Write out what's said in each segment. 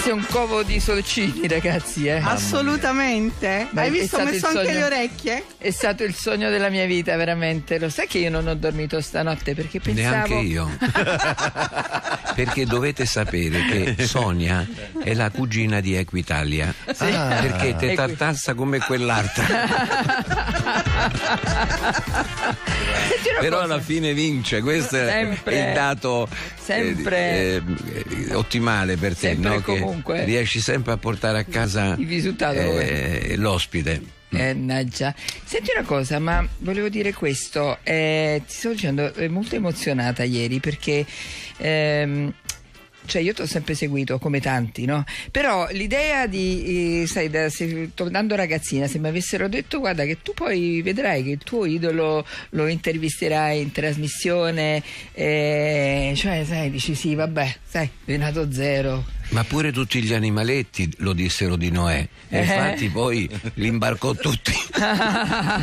Questo è un covo di solcini, ragazzi. Eh. Assolutamente. Ma Hai è visto? Ho messo anche sogno- le orecchie? È stato il sogno della mia vita, veramente. Lo sai che io non ho dormito stanotte perché pensavo. Neanche io. perché dovete sapere che Sonia è la cugina di Equitalia. Perché te tartassa come quell'altra. Però cosa. alla fine vince, questo è Sempre. il dato Sempre. eh, eh, ottimale per te, Sempre no? e comunque. riesci sempre a portare a casa Il risultato eh, l'ospite. Mannaggia. Senti una cosa, ma volevo dire questo. eh, ti sto dicendo, è molto emozionata ieri perché. ehm, cioè io ti ho sempre seguito come tanti, no? Però l'idea di, eh, sai, da, se, tornando ragazzina, se mi avessero detto guarda che tu poi vedrai che il tuo idolo lo intervisterai in trasmissione, eh, cioè sai, dici sì, vabbè, sai, Renato Zero, Ma pure tutti gli animaletti lo dissero di Noè. E Eh. infatti poi li imbarcò tutti.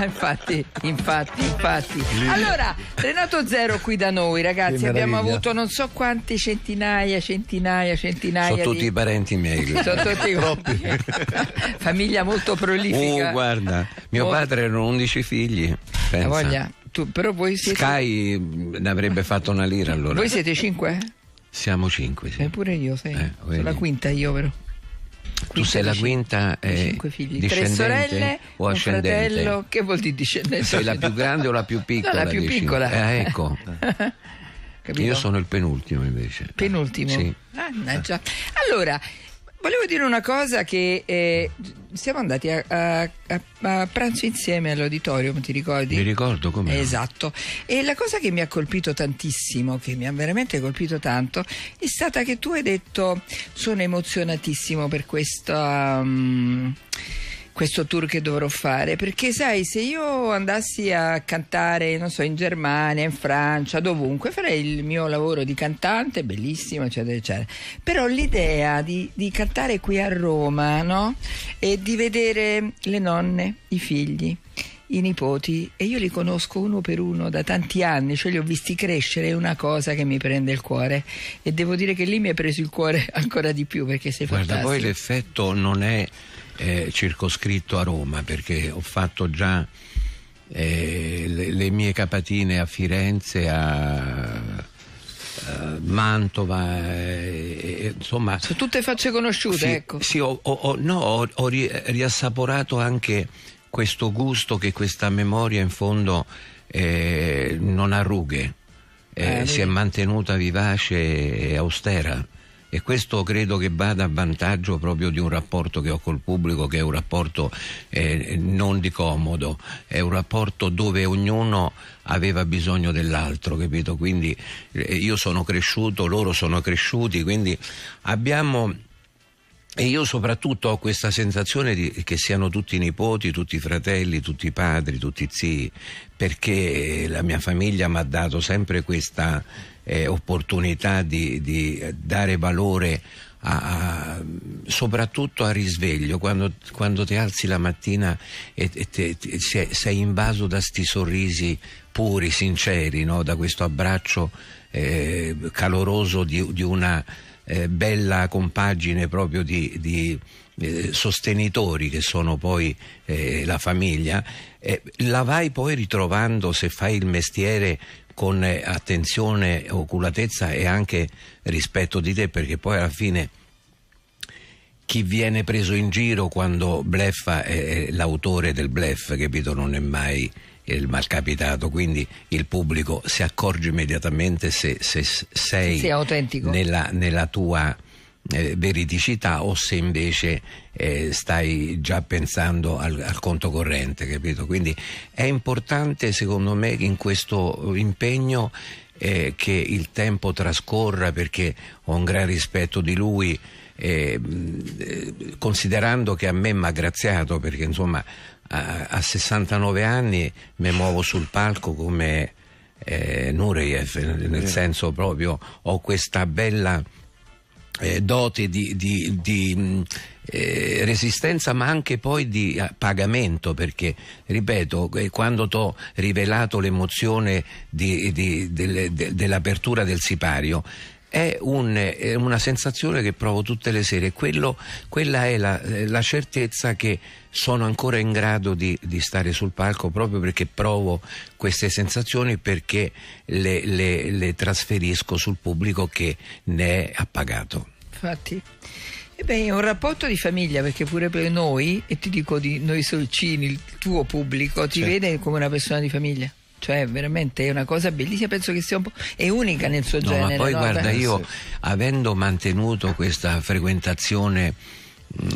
infatti, infatti, infatti. Allora, Renato Zero qui da noi, ragazzi. Abbiamo avuto non so quante centinaia, centinaia, centinaia Sono tutti di. i parenti miei. Sono tutti Famiglia molto prolifica. Oh, guarda, mio Oh, padre erano 11 figli. la Pensa. voglia. Tu, però voi siete. Sky ne avrebbe fatto una lira allora. Voi siete cinque? Siamo cinque, sì. Eh, pure io, sai. Eh, Sono la quinta io, però. tu sei la quinta eh, cinque figli, tre sorelle, o ascendente? fratello. Che vuol dire discendente? Sei la più grande o la più piccola? No, la più dici? piccola. Eh, ecco. Capito? Io sono il penultimo invece. Penultimo? Sì. Mannaggia. Allora, volevo dire una cosa che eh, siamo andati a, a- a- a pranzo insieme all'auditorium, ti ricordi? Mi ricordo come. Esatto. E la cosa che mi ha colpito tantissimo, che mi ha veramente colpito tanto, è stata che tu hai detto sono emozionatissimo per questa... mm, questo tour che dovrò fare perché sai se io andassi a cantare non so in Germania in Francia dovunque farei il mio lavoro di cantante bellissimo eccetera eccetera però l'idea di, di cantare qui a Roma no? e di vedere le nonne i figli i nipoti e io li conosco uno per uno da tanti anni, cioè li ho visti crescere, è una cosa che mi prende il cuore e devo dire che lì mi hai preso il cuore ancora di più perché sei Guarda, fantastico. poi l'effetto non è eh, circoscritto a Roma perché ho fatto già eh, le, le mie capatine a Firenze, a, a Mantova, eh, insomma. Sono tutte facce conosciute, Sì, ecco. sì, ho, ho- no, ho- ho ri- riassaporato anche questo gusto che questa memoria in fondo eh, non ha rughe, eh, Eh, si è mantenuta vivace e austera. E questo credo che vada a vantaggio proprio di un rapporto che ho col pubblico, che è un rapporto eh, non di comodo, è un rapporto dove ognuno aveva bisogno dell'altro, capito? Quindi eh, io sono cresciuto, loro sono cresciuti, quindi abbiamo e io soprattutto ho questa sensazione di, che siano tutti nipoti, tutti fratelli, tutti padri, tutti zii, perché la mia famiglia mi ha dato sempre questa eh, opportunità di, di dare valore a- a- soprattutto al risveglio, quando, quando ti alzi la mattina e, e te- te- sei, sei invaso da sti sorrisi puri, sinceri, no? da questo abbraccio eh, caloroso di, di una eh, bella compagine proprio di, di, eh, sostenitori che sono poi eh, la famiglia, eh, la vai poi ritrovando se fai il mestiere con eh, attenzione, oculatezza e anche rispetto di te, perché poi alla fine chi viene preso in giro quando bleffa è l'autore del bluff, capito? Non è mai il malcapitato, quindi il pubblico si accorge immediatamente se, se sei Sei autentico. nella, nella tua eh, veridicità o se invece eh, stai già pensando al, al conto corrente, capito? Quindi è importante secondo me in questo impegno eh, che il tempo trascorra perché ho un gran rispetto di lui. eh, eh, considerando che a me mi ha graziato perché insomma a, a 69 anni mi muovo sul palco come eh, Nureyev, nel senso proprio ho questa bella eh, dote di, di- di, mh, eh, resistenza ma anche poi di eh, pagamento perché ripeto eh, quando ti ho rivelato l'emozione di- delle- de- dell'apertura del sipario è, un, è, una sensazione che provo tutte le sere, Quello, quella è la, la, certezza che sono ancora in grado di, di, stare sul palco proprio perché provo queste sensazioni perché le, le, le trasferisco sul pubblico che ne è appagato. Infatti. E beh, è un rapporto di famiglia perché pure per noi, e ti dico di noi solcini, il tuo pubblico ti certo. vede come una persona di famiglia. Cioè, veramente è una cosa bellissima, penso che sia un po'. è unica nel suo no, genere. Ma poi no? guarda, io avendo mantenuto questa frequentazione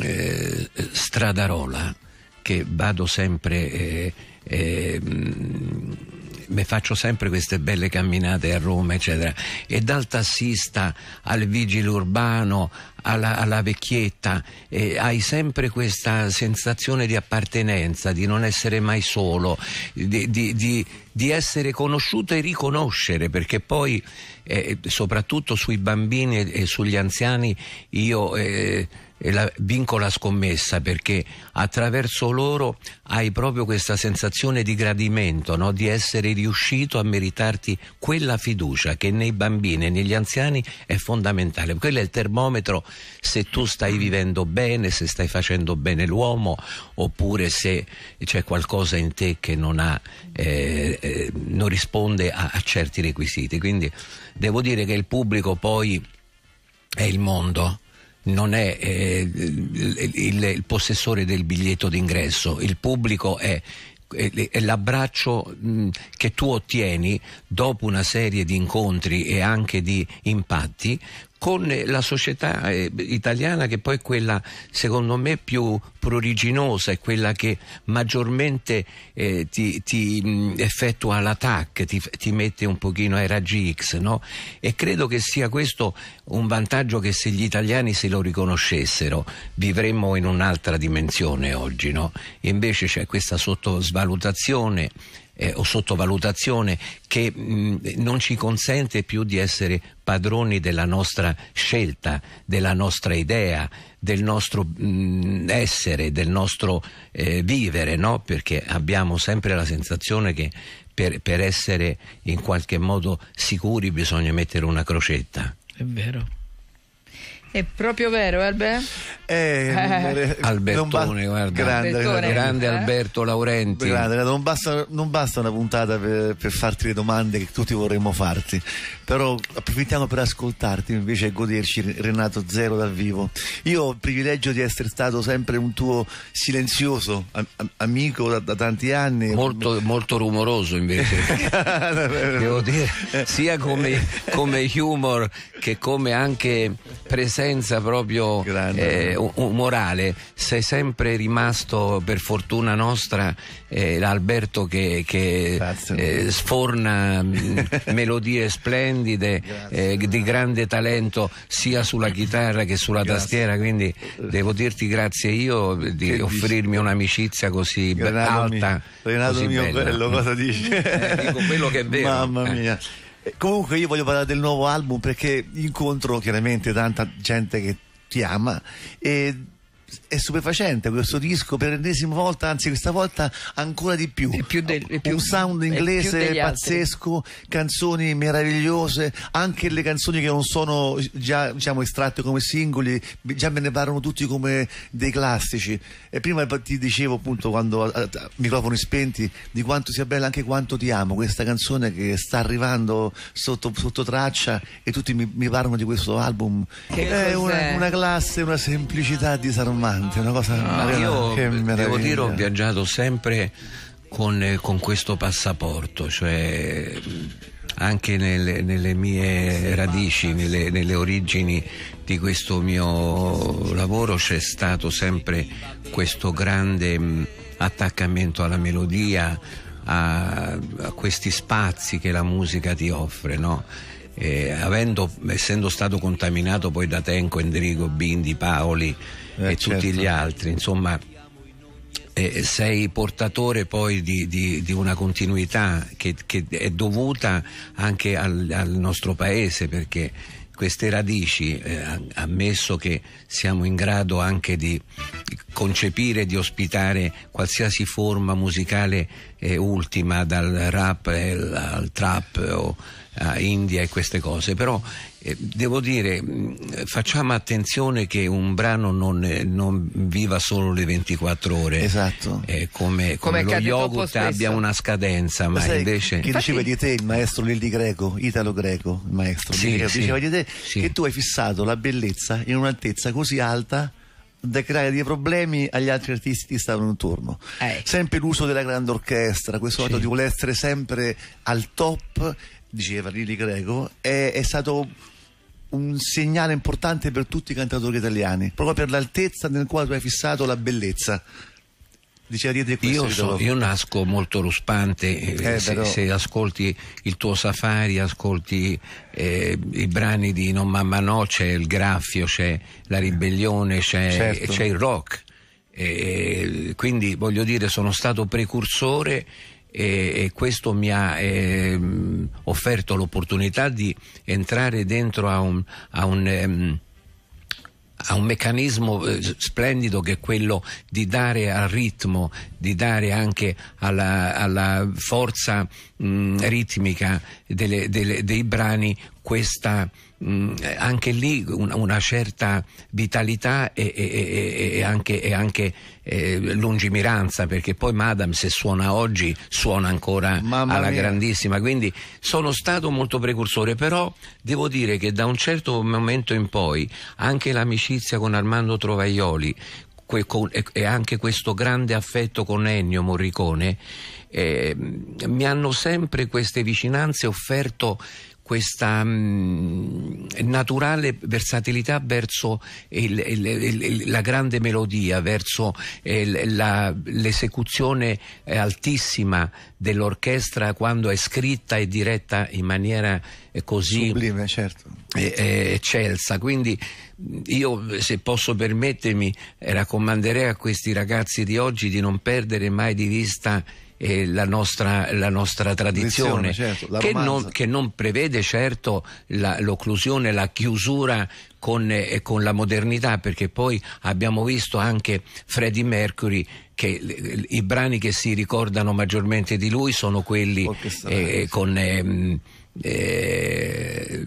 eh, stradarola, che vado sempre. Eh, eh, mi faccio sempre queste belle camminate a Roma, eccetera. E dal tassista al vigile urbano, alla, alla vecchietta, eh, hai sempre questa sensazione di appartenenza, di non essere mai solo, di, di, di, di essere conosciuto e riconoscere, perché poi eh, soprattutto sui bambini e, e sugli anziani io... La, vinco la scommessa perché attraverso loro hai proprio questa sensazione di gradimento, no? di essere riuscito a meritarti quella fiducia che nei bambini e negli anziani è fondamentale. Quello è il termometro se tu stai vivendo bene, se stai facendo bene l'uomo oppure se c'è qualcosa in te che non, ha, eh, eh, non risponde a, a certi requisiti. Quindi devo dire che il pubblico poi è il mondo non è eh, il, il, possessore del biglietto d'ingresso, il pubblico è è l'abbraccio che tu ottieni dopo una serie di incontri e anche di impatti con la società eh, italiana che poi è quella secondo me più pruriginosa, è quella che maggiormente eh, ti, ti, effettua l'attacco, ti, ti, mette un pochino ai raggi X, no? E credo che sia questo un vantaggio che se gli italiani se lo riconoscessero vivremmo in un'altra dimensione oggi, no? Invece c'è questa sottosvalutazione eh, o sottovalutazione che mh, non ci consente più di essere padroni della nostra scelta, della nostra idea, del nostro mh, essere, del nostro eh, vivere, no? perché abbiamo sempre la sensazione che per, per essere in qualche modo sicuri bisogna mettere una crocetta. È vero. È proprio vero, Albert? Eh, eh. Albertone, guarda. Grande, Albertone, grande eh? Alberto Laurenti. Grande, non, basta, non basta, una puntata per, per, farti le domande che tutti vorremmo farti, però approfittiamo per ascoltarti invece e goderci Renato Zero dal vivo. Io ho il privilegio di essere stato sempre un tuo silenzioso am- amico da, da, tanti anni. Molto, molto rumoroso invece, devo dire, sia come, come humor che come anche presenza presenza proprio eh, umorale, sei sempre rimasto per fortuna nostra eh, l'Alberto che, che eh, sforna mh, melodie splendide eh, di grande talento sia sulla chitarra che sulla grazie. tastiera, quindi devo dirti grazie io di che offrirmi dici? un'amicizia così Renato alta. Mio, Renato così mio bella. bello, cosa dici? Eh, dico quello che è vero. Mamma mia. Comunque io voglio parlare del nuovo album perché incontro chiaramente tanta gente che ti ama e è stupefacente questo disco per l'ennesima volta, anzi questa volta ancora di più. più del, più, un sound inglese pazzesco, altri. canzoni meravigliose, anche le canzoni che non sono già diciamo, estratte come singoli, già me ne parlano tutti come dei classici. E prima ti dicevo appunto quando a, a, microfoni spenti di quanto sia bella anche quanto ti amo, questa canzone che sta arrivando sotto, sotto traccia e tutti mi, mi, parlano di questo album. Che è una, una classe, una semplicità disarmante disarmante, una cosa no, io devo dire ho viaggiato sempre con, con questo passaporto, cioè anche nelle, nelle mie radici, nelle, nelle, origini di questo mio lavoro c'è stato sempre questo grande mh, attaccamento alla melodia, a, a, questi spazi che la musica ti offre, no? eh, avendo, essendo stato contaminato poi da Tenco, Endrigo, Bindi, Paoli eh, e certo. tutti gli altri, insomma eh, sei portatore poi di, di, di una continuità che, che, è dovuta anche al, al nostro paese perché queste radici, eh, ammesso che siamo in grado anche di concepire, di ospitare qualsiasi forma musicale eh, ultima, dal rap al trap o a India e queste cose, però eh, devo dire, facciamo attenzione che un brano non, eh, non viva solo le 24 ore. Esatto. Eh, come, come, come lo yogurt abbia una scadenza, ma, sai, invece. Che Infatti... diceva di te il maestro Lilli Greco, Italo Greco, il maestro. Sì, Greco, sì, diceva di te sì. che tu hai fissato la bellezza in un'altezza così alta da creare dei problemi agli altri artisti che stavano intorno. Eh. Sempre l'uso della grande orchestra, questo fatto di voler essere sempre al top, diceva Lili Greco, è, è stato un segnale importante per tutti i cantatori italiani, proprio per l'altezza nel quale tu hai fissato la bellezza. Diceva di te questo, io, so, io nasco molto ruspante, eh, se, però- se ascolti il tuo safari, ascolti eh, i brani di Non Mamma No, c'è il graffio, c'è la ribellione, c'è, Certo. c'è il rock. E quindi voglio dire, sono stato precursore e, e questo mi ha ehm, offerto l'opportunità di entrare dentro a un, a un, ehm, ha un meccanismo eh, splendido che è quello di dare al ritmo, di dare anche alla, alla forza mh, ritmica delle- delle- dei brani questa mh, anche lì una, una certa vitalità e, e- e- anche, e anche, eh, lungimiranza perché poi Madame se suona oggi suona ancora Mamma alla mia. grandissima quindi sono stato molto precursore però devo dire che da un certo momento in poi anche l'amicizia con Armando Trovaioli e e anche questo grande affetto con Ennio Morricone eh, mi hanno sempre queste vicinanze offerto questa mm, naturale versatilità verso il- il- il- la grande melodia, verso eh, la- l'esecuzione eh, altissima dell'orchestra quando è scritta e diretta in maniera eh, così Sublime, certo. eccelsa. Quindi mh, io, se posso permettermi, raccomanderei a questi ragazzi di oggi di non perdere mai di vista eh, la, nostra, la nostra tradizione, certo, che, non, che non prevede certo la- l'occlusione, la chiusura con, eh, con la modernità, perché poi abbiamo visto anche Freddie Mercury che l- i brani che si ricordano maggiormente di lui sono quelli eh, con ehm, eh,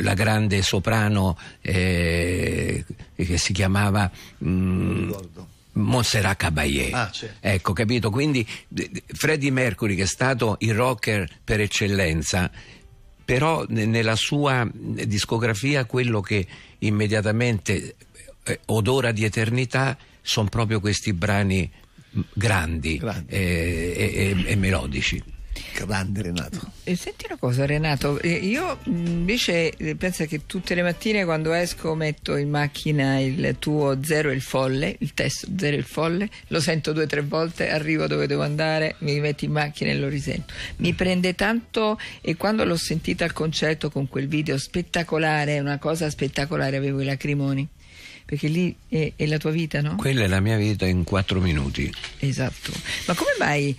la grande soprano eh, che si chiamava mm. Montserrat Caballé. Ah, certo. Ecco, capito? Quindi Freddie Mercury, che è stato il rocker per eccellenza, però ne- nella sua eh, discografia quello che immediatamente eh, odora di eternità sono proprio questi brani grandi, Grandi. eh, e- e- e melodici. Grande Renato. E senti una cosa Renato, eh, io invece eh, penso che tutte le mattine quando esco metto in macchina il tuo Zero e il folle, il testo Zero e il folle, lo sento due o tre volte, arrivo dove devo andare, mi metto in macchina e lo risento. Mi prende tanto e quando l'ho sentita al concerto con quel video spettacolare, una cosa spettacolare, avevo i lacrimoni. Perché lì è, è la tua vita, no? Quella è la mia vita in quattro minuti. Esatto. Ma come mai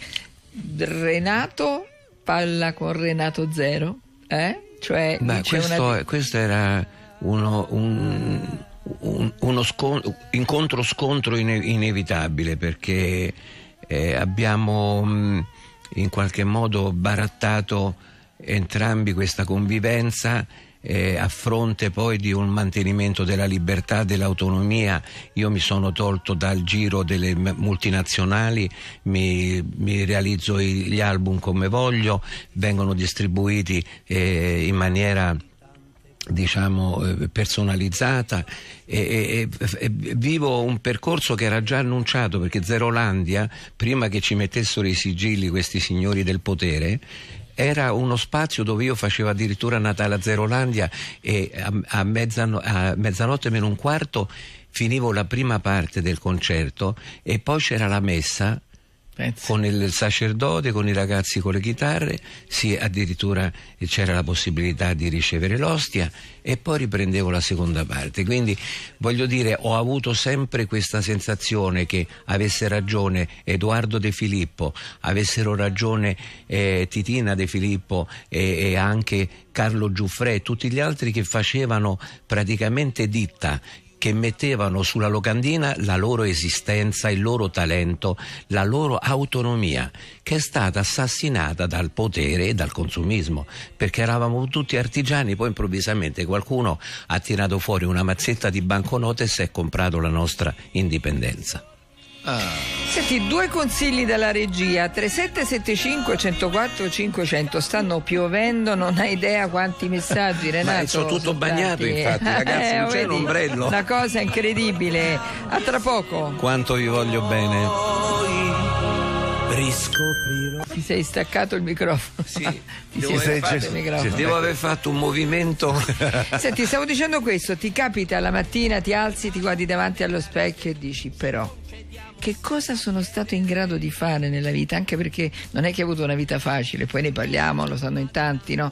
Renato palla con Renato Zero? Eh? Cioè, c'è questo, una... questo era uno, un, un- uno scon- incontro-scontro ine- inevitabile perché eh, abbiamo mh, in qualche modo barattato entrambi questa convivenza eh, a fronte poi di un mantenimento della libertà, dell'autonomia. Io mi sono tolto dal giro delle multinazionali, mi, mi realizzo gli album come voglio, vengono distribuiti eh, in maniera diciamo eh, personalizzata e, e- e vivo un percorso che era già annunciato perché Zerolandia prima che ci mettessero i sigilli questi signori del potere era uno spazio dove io facevo addirittura Natale a Zerolandia e a, a mezzano- a mezzanotte meno un quarto finivo la prima parte del concerto e poi c'era la messa Pensa. con il sacerdote, con i ragazzi con le chitarre, sì, addirittura c'era la possibilità di ricevere l'ostia e poi riprendevo la seconda parte. Quindi voglio dire, ho avuto sempre questa sensazione che avesse ragione Edoardo De Filippo, avessero ragione eh, Titina De Filippo e, e anche Carlo Giuffre e tutti gli altri che facevano praticamente ditta che mettevano sulla locandina la loro esistenza, il loro talento, la loro autonomia, che è stata assassinata dal potere e dal consumismo, perché eravamo tutti artigiani, poi improvvisamente qualcuno ha tirato fuori una mazzetta di banconote e si è comprato la nostra indipendenza. Ah. Senti, due consigli dalla regia 3775 104 500 stanno piovendo, non hai idea quanti messaggi Renato. Ma sono tutto sono bagnato stati. infatti ragazzi, Eh, non c'è vedi? un ombrello. Una cosa incredibile. A tra poco. Quanto vi voglio bene. riscoprirò. Ti sei staccato il microfono. Sì, Ti devo sei fatto- il microfono. Devo aver fatto un movimento. Senti, stavo dicendo questo, ti capita la mattina, ti alzi, ti guardi davanti allo specchio e dici però che cosa sono stato in grado di fare nella vita? Anche perché non è che ho avuto una vita facile, poi ne parliamo, lo sanno in tanti, no?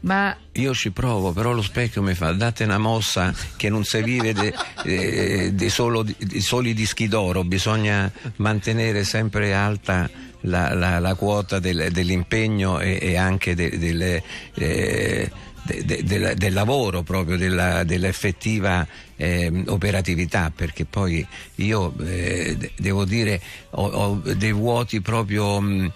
Ma Io ci provo, però lo specchio mi fa date una mossa che non si vive de- eh, di solo- di soli dischi d'oro, bisogna mantenere sempre alta la, la- la quota del- dell'impegno e, e anche de- del, eh, de- de- del lavoro proprio, della, dell'effettiva ehm, operatività, perché poi io eh, de- devo dire ho, ho dei vuoti proprio mh,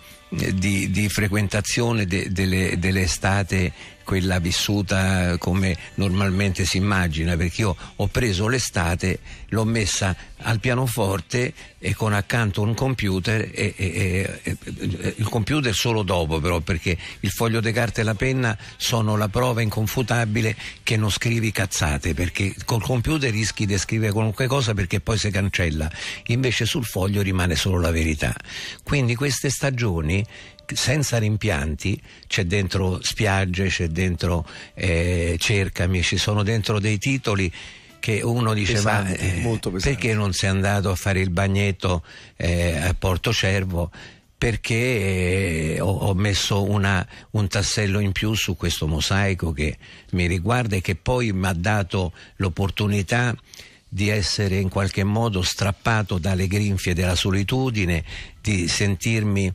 di, di frequentazione de- delle, dell'estate quella vissuta come normalmente si immagina, perché io ho preso l'estate, l'ho messa al pianoforte e con accanto un computer, e, e- e- il computer solo dopo però, perché il foglio di carta e la penna sono la prova inconfutabile che non scrivi cazzate, perché col computer rischi di scrivere qualunque cosa perché poi si cancella, invece sul foglio rimane solo la verità. Quindi queste stagioni senza rimpianti, c'è dentro spiagge, c'è dentro eh, cercami, ci sono dentro dei titoli che uno dice Pesanti, ma eh, molto pesanti." perché non sei andato a fare il bagnetto eh, a Porto Cervo? Perché eh, ho, ho messo una- un tassello in più su questo mosaico che mi riguarda e che poi mi ha dato l'opportunità di essere in qualche modo strappato dalle grinfie della solitudine, di sentirmi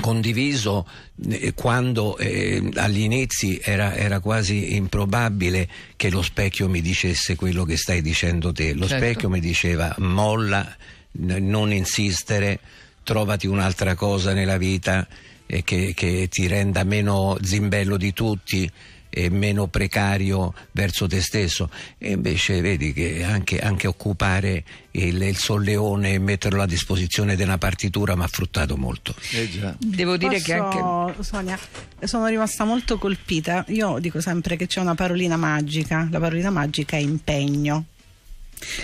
condiviso eh, quando eh, agli inizi era, era quasi improbabile che lo specchio mi dicesse quello che stai dicendo te. Lo Certo. specchio mi diceva molla, non insistere, trovati un'altra cosa nella vita eh, che, che ti renda meno zimbello di tutti e meno precario verso te stesso e invece vedi che anche, anche occupare il, il solleone e metterlo a disposizione di una partitura mi ha fruttato molto Eh già. devo dire che anche... Posso, Sonia, sono rimasta molto colpita. Io dico sempre che c'è una parolina magica. La parolina magica è impegno.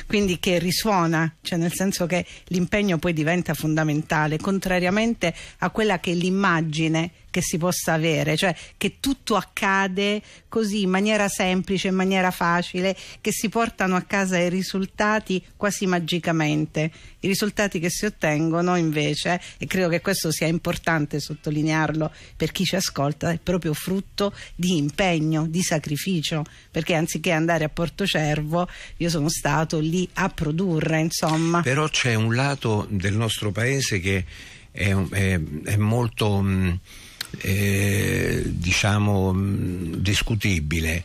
Quindi che risuona, cioè nel senso che l'impegno poi diventa fondamentale, contrariamente a quella che è l'immagine che si possa avere, cioè che tutto accade così in maniera semplice, in maniera facile, che si portano a casa i risultati quasi magicamente. I risultati che si ottengono invece, e credo che questo sia importante sottolinearlo per chi ci ascolta, è proprio frutto di impegno, di sacrificio, perché anziché andare a Portocervo io sono stato lì a produrre, insomma. Però c'è un lato del nostro paese che è, è- è molto, mh, eh, diciamo, mh, discutibile.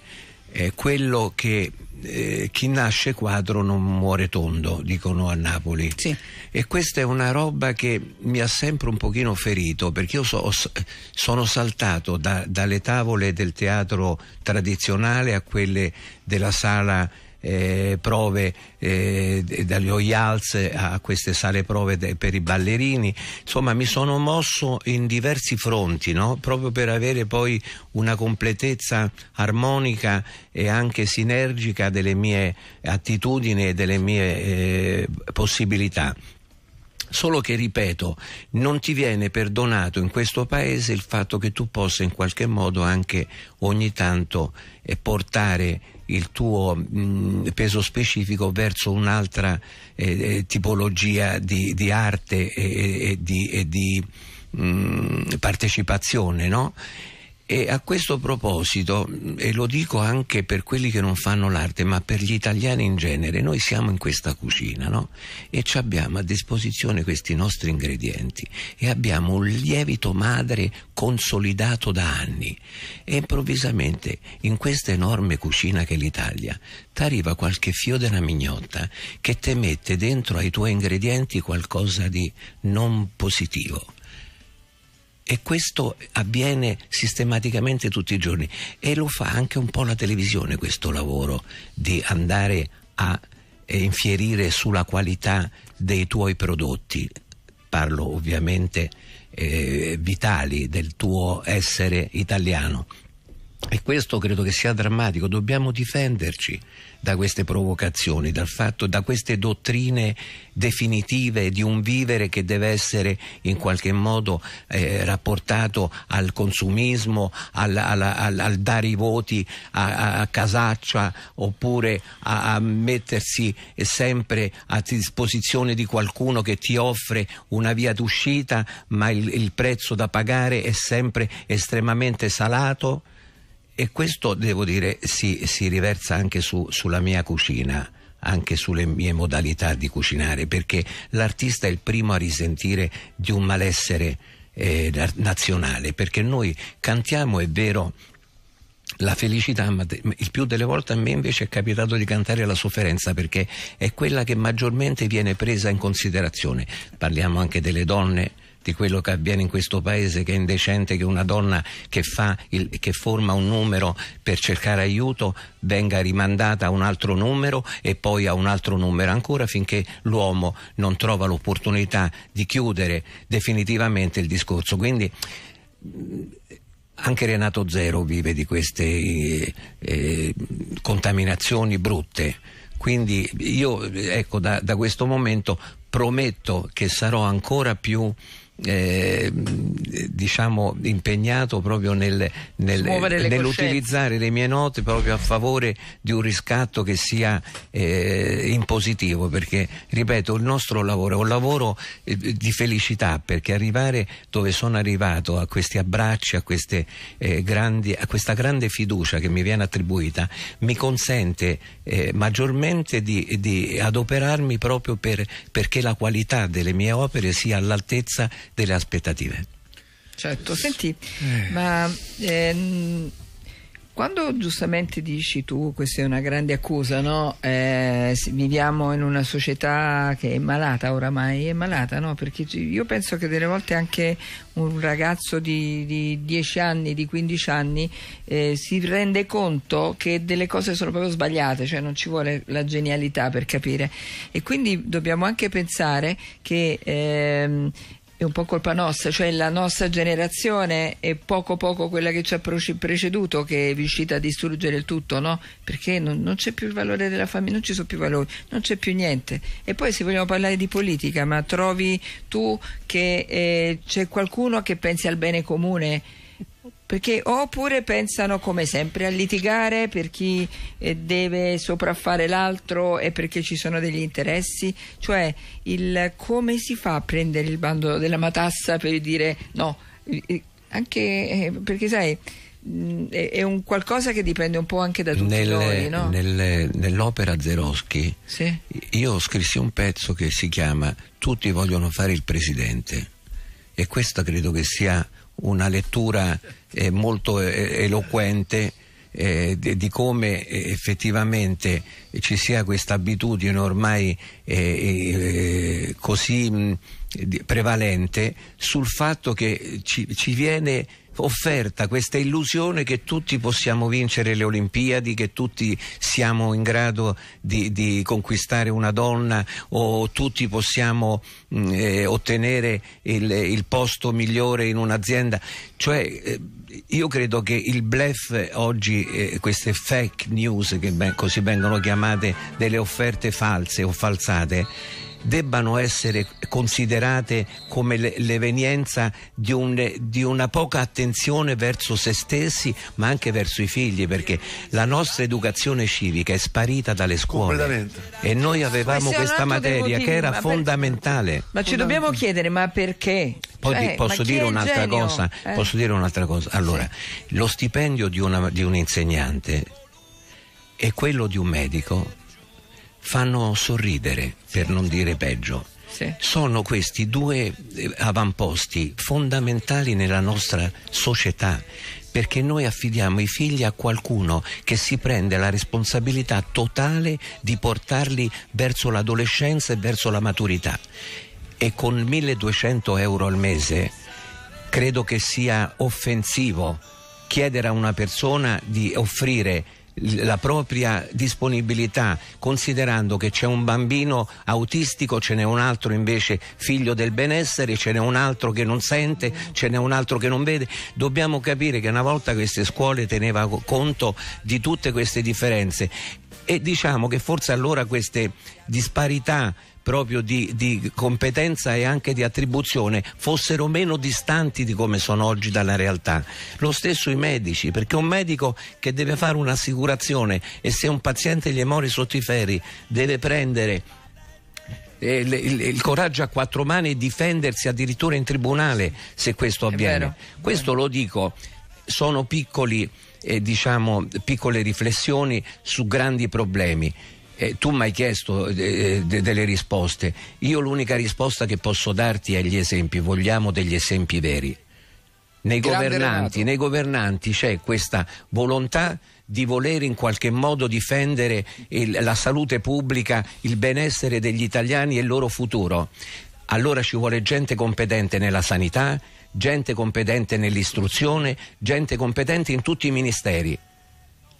È quello che eh, chi nasce quadro non muore tondo, dicono a Napoli. Sì. E questa è una roba che mi ha sempre un pochino ferito perché io so- sono saltato da- dalle tavole del teatro tradizionale a quelle della sala eh, prove eh, dagli Oyals a queste sale prove de- per i ballerini insomma mi sono mosso in diversi fronti no? proprio per avere poi una completezza armonica e anche sinergica delle mie attitudini e delle mie eh, possibilità Solo che, ripeto, non ti viene perdonato in questo paese il fatto che tu possa in qualche modo anche ogni tanto eh, portare il tuo mh, peso specifico verso un'altra eh, eh, tipologia di, di arte e, e di, e di, mh, partecipazione, no? E a questo proposito, e lo dico anche per quelli che non fanno l'arte, ma per gli italiani in genere, noi siamo in questa cucina no? e abbiamo a disposizione questi nostri ingredienti. E abbiamo un lievito madre consolidato da anni. E improvvisamente in questa enorme cucina che è l'Italia ti arriva qualche fio della mignotta che te mette dentro ai tuoi ingredienti qualcosa di non positivo e questo avviene sistematicamente tutti i giorni e lo fa anche un po' la televisione questo lavoro di andare a infierire sulla qualità dei tuoi prodotti. Parlo ovviamente eh, vitali del tuo essere italiano. E questo credo che sia drammatico, dobbiamo difenderci da queste provocazioni, dal fatto, da queste dottrine definitive di un vivere che deve essere in qualche modo eh, rapportato al consumismo, al, al, al, al dare i voti a, a casaccia oppure a, a, mettersi sempre a disposizione di qualcuno che ti offre una via d'uscita ma il, il prezzo da pagare è sempre estremamente salato e questo devo dire si, si riversa anche su, sulla mia cucina anche sulle mie modalità di cucinare, perché l'artista è il primo a risentire di un malessere eh, nazionale, perché noi cantiamo, è vero, la felicità, ma il più delle volte a me invece è capitato di cantare la sofferenza perché è quella che maggiormente viene presa in considerazione. Parliamo anche delle donne di quello che avviene in questo paese, che è indecente che una donna che, il, che forma un numero per cercare aiuto venga rimandata a un altro numero e poi a un altro numero ancora finché l'uomo non trova l'opportunità di chiudere definitivamente il discorso. Quindi anche Renato Zero vive di queste eh, eh, contaminazioni brutte. Quindi io ecco, da, da questo momento prometto che sarò ancora più eh, diciamo impegnato proprio nel, nel, nell'utilizzare le mie note proprio a favore di un riscatto che sia eh, impositivo perché ripeto il nostro lavoro è un lavoro eh, di felicità perché arrivare dove sono arrivato a questi abbracci a, queste, eh, grandi, a questa grande fiducia che mi viene attribuita mi consente eh, maggiormente di, di, adoperarmi proprio per, perché la qualità delle mie opere sia all'altezza delle aspettative. Certo, senti, eh. ma ehm, quando giustamente dici tu, questa è una grande accusa, no? Eh, viviamo in una società che è malata oramai, è malata, no? Perché io penso che delle volte anche un ragazzo di, di 10 anni, di 15 anni, eh, si rende conto che delle cose sono proprio sbagliate, cioè non ci vuole la genialità per capire. E quindi dobbiamo anche pensare che... Ehm, è un po' colpa nostra, cioè la nostra generazione è poco poco quella che ci ha preceduto che è riuscita a distruggere il tutto, no? Perché non, non c'è più il valore della famiglia, non ci sono più valori, non c'è più niente. E poi se vogliamo parlare di politica, ma trovi tu che eh, c'è qualcuno che pensi al bene comune? Perché oppure pensano come sempre a litigare per chi eh, deve sopraffare l'altro e perché ci sono degli interessi, cioè il, come si fa a prendere il bando della matassa per dire no, anche eh, perché sai è un qualcosa che dipende un po' anche da tutti nel, noi no? nel, nell'opera Zeroschi sì? io scrissi un pezzo che si chiama Tutti vogliono fare il presidente e questa credo che sia una lettura eh, molto eh, eloquente eh, di, di, come eh, effettivamente ci sia questa abitudine ormai eh, eh, così mh, prevalente sul fatto che ci, ci viene offerta questa illusione che tutti possiamo vincere le Olimpiadi, che tutti siamo in grado di, di conquistare una donna o tutti possiamo mm, eh, ottenere il, il, posto migliore in un'azienda. Cioè, eh, io credo che il blef oggi, eh, queste fake news che ben, così vengono chiamate delle offerte false o falsate, debbano essere considerate come l'evenienza di, un, di, una poca attenzione verso se stessi ma anche verso i figli perché la nostra educazione civica è sparita dalle scuole e noi avevamo questa materia che era fondamentale. Per... Ma ci dobbiamo chiedere ma perché? Poi cioè, posso, dire un'altra cosa, eh? posso dire un'altra cosa. Allora, sì. lo stipendio di, una, di un insegnante e quello di un medico fanno sorridere, per non dire peggio. Sì. Sono questi due eh, avamposti fondamentali nella nostra società perché noi affidiamo i figli a qualcuno che si prende la responsabilità totale di portarli verso l'adolescenza e verso la maturità. E con 1200 euro al mese credo che sia offensivo chiedere a una persona di offrire la propria disponibilità, considerando che c'è un bambino autistico, ce n'è un altro invece figlio del benessere, ce n'è un altro che non sente, ce n'è un altro che non vede. Dobbiamo capire che una volta queste scuole tenevano conto di tutte queste differenze e diciamo che forse allora queste disparità proprio di, di, competenza e anche di attribuzione fossero meno distanti di come sono oggi dalla realtà. Lo stesso i medici, perché un medico che deve fare un'assicurazione e se un paziente gli muore sotto i ferri deve prendere eh, il, il, il, coraggio a quattro mani e difendersi addirittura in tribunale se questo avviene. Questo lo dico, sono piccoli, eh, diciamo, piccole riflessioni su grandi problemi. Eh, tu mi hai chiesto eh, de- delle risposte. Io l'unica risposta che posso darti è gli esempi. Vogliamo degli esempi veri. Nei governanti, nei governanti, c'è questa volontà di voler in qualche modo difendere il, la salute pubblica, il benessere degli italiani e il loro futuro. Allora ci vuole gente competente nella sanità, gente competente nell'istruzione, gente competente in tutti i ministeri.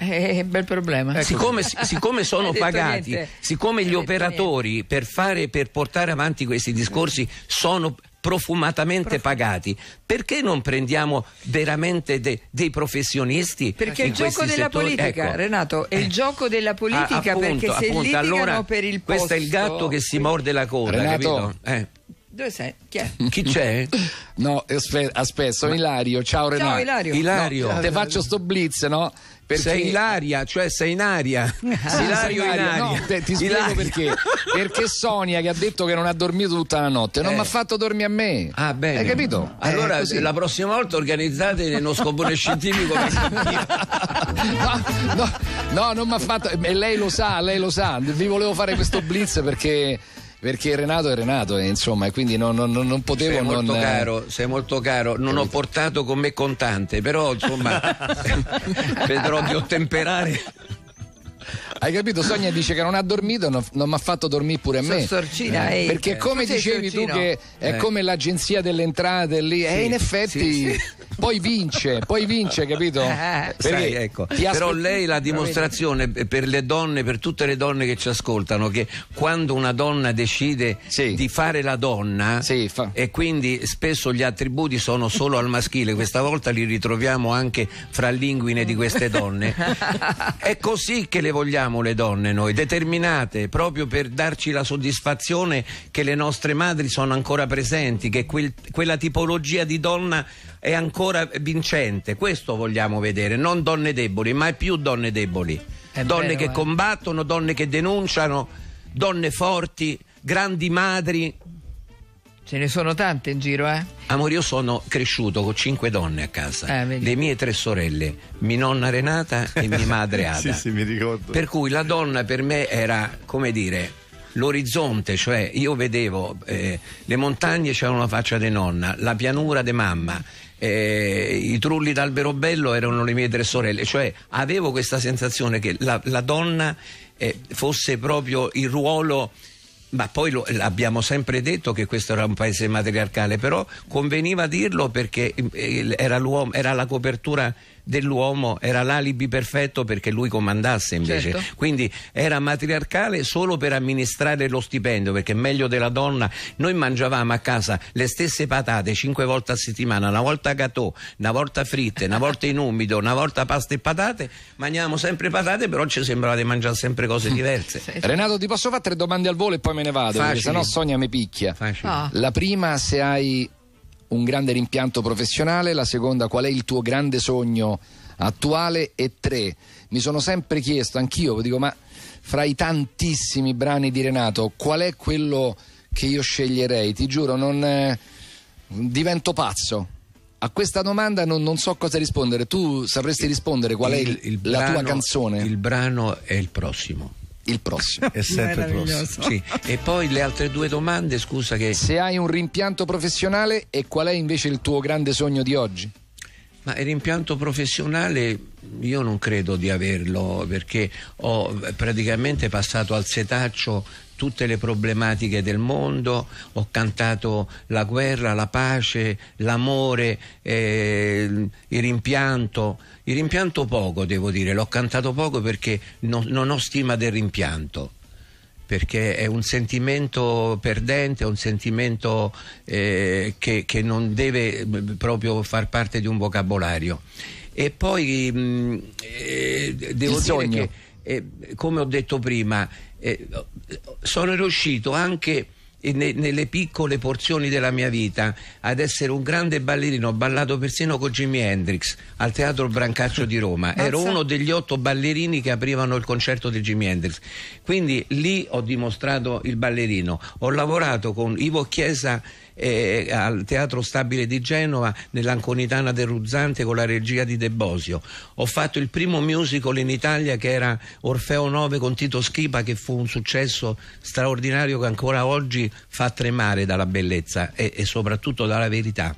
È un bel problema. Ecco. Siccome, siccome, sono pagati, niente. siccome gli operatori per, fare, per portare avanti questi discorsi sono profumatamente pagati. Perché non prendiamo veramente de, dei professionisti? Perché il gioco della settori? politica, ecco. Renato, è il eh. gioco della politica ah, appunto, perché se appunto, allora, per il posto... Questo è il gatto che si morde la coda, Renato? Eh. Dove sei? Chi è? Chi c'è? no, aspetta, aspetta, sono Ilario. Ciao Renato. Ciao Ilario. Ilario. No, te faccio sto blitz, no? Perché... Sei in aria, cioè sei in aria. Ilario in aria. No, te, ti spiego Ilaria. perché. Perché Sonia che ha detto che non ha dormito tutta la notte non eh. mi ha fatto dormire a me. Ah, bene. Hai capito? Allora eh, la prossima volta organizzate uno scopone scientifico. no, no, no, non mi ha fatto. E lei lo sa, lei lo sa. Vi volevo fare questo blitz perché perché Renato è Renato e insomma quindi non, non, non potevo sei non... molto caro sei molto caro. Non ho portato con me contante però insomma vedrò di ottemperare hai capito? Sonia dice che non ha dormito, non, non mi ha fatto dormire pure a me. Sorcina, eh. Perché come dicevi tu che è eh. come l'agenzia delle entrate lì, sì, e in effetti sì, sì. poi vince, poi vince, capito? Eh, sai, ecco. Però lei la dimostrazione per le donne, per tutte le donne che ci ascoltano, che quando una donna decide di fare la donna fa. e quindi spesso gli attributi sono solo al maschile, questa volta li ritroviamo anche fra linguine di queste donne. è così che le vogliamo siamo le donne noi, determinate proprio per darci la soddisfazione che le nostre madri sono ancora presenti, che quel, quella tipologia di donna è ancora vincente. Questo vogliamo vedere, non donne deboli, mai più donne deboli. È donne vero, che eh. combattono, donne che denunciano, donne forti, grandi madri Ce ne sono tante in giro, eh? Amore, io sono cresciuto con cinque donne a casa, eh, le mie tre sorelle, mia nonna Renata e mia madre Ada. sì, sì, mi ricordo. Per cui la donna per me era, come dire, l'orizzonte, cioè io vedevo eh, le montagne c'erano la faccia di nonna, la pianura di mamma, eh, i trulli d'albero bello erano le mie tre sorelle, cioè avevo questa sensazione che la, la donna eh, fosse proprio il ruolo ma poi lo, abbiamo sempre detto che questo era un paese matriarcale, però conveniva dirlo perché eh, era, era la copertura dell'uomo era l'alibi perfetto perché lui comandasse invece. Certo. Quindi era matriarcale solo per amministrare lo stipendio, perché meglio della donna. Noi mangiavamo a casa le stesse patate cinque volte a settimana, una volta gatò, una volta fritte, una volta in umido, una volta pasta e patate. Mangiavamo sempre patate, però ci sembrava di mangiare sempre cose diverse. Renato, ti posso fare tre domande al volo e poi me ne vado, perché Facili. sennò Sonia mi picchia. Facile. Ah. La prima, se hai un grande rimpianto professionale, la seconda, qual è il tuo grande sogno attuale e tre, mi sono sempre chiesto, anch'io, dico, ma fra i tantissimi brani di Renato, qual è quello che io sceglierei? Ti giuro, non eh, divento pazzo. A questa domanda non, non so cosa rispondere. Tu sapresti rispondere qual è il- la tua brano- canzone? Il brano è il prossimo. Il prossimo. È sempre il prossimo. Sì. E poi le altre due domande, scusa che... Se hai un rimpianto professionale e qual è invece il tuo grande sogno di oggi? Ma il rimpianto professionale io non credo di averlo perché ho praticamente passato al setaccio tutte le problematiche del mondo, ho cantato la guerra, la pace, l'amore, eh, il rimpianto. Il rimpianto poco, devo dire, l'ho cantato poco perché non- non ho stima del rimpianto perché è un sentimento perdente, è un sentimento eh, che, che non deve eh, proprio far parte di un vocabolario. E poi mh, eh, devo Il dire sogno. che, eh, come ho detto prima, eh, sono riuscito anche ne- nelle piccole porzioni della mia vita ad essere un grande ballerino. Ho ballato persino con Jimi Hendrix al Teatro Brancaccio di Roma. Ero uno degli otto ballerini che aprivano il concerto di Jimi Hendrix. Quindi lì ho dimostrato il ballerino. Ho lavorato con Ivo Chiesa eh, al Teatro Stabile di Genova, nell'Anconitana del Ruzzante con la regia di De Bosio. Ho fatto il primo musical in Italia che era Orfeo 9 con Tito Schipa che fu un successo straordinario che ancora oggi fa tremare dalla bellezza e, e soprattutto dalla verità.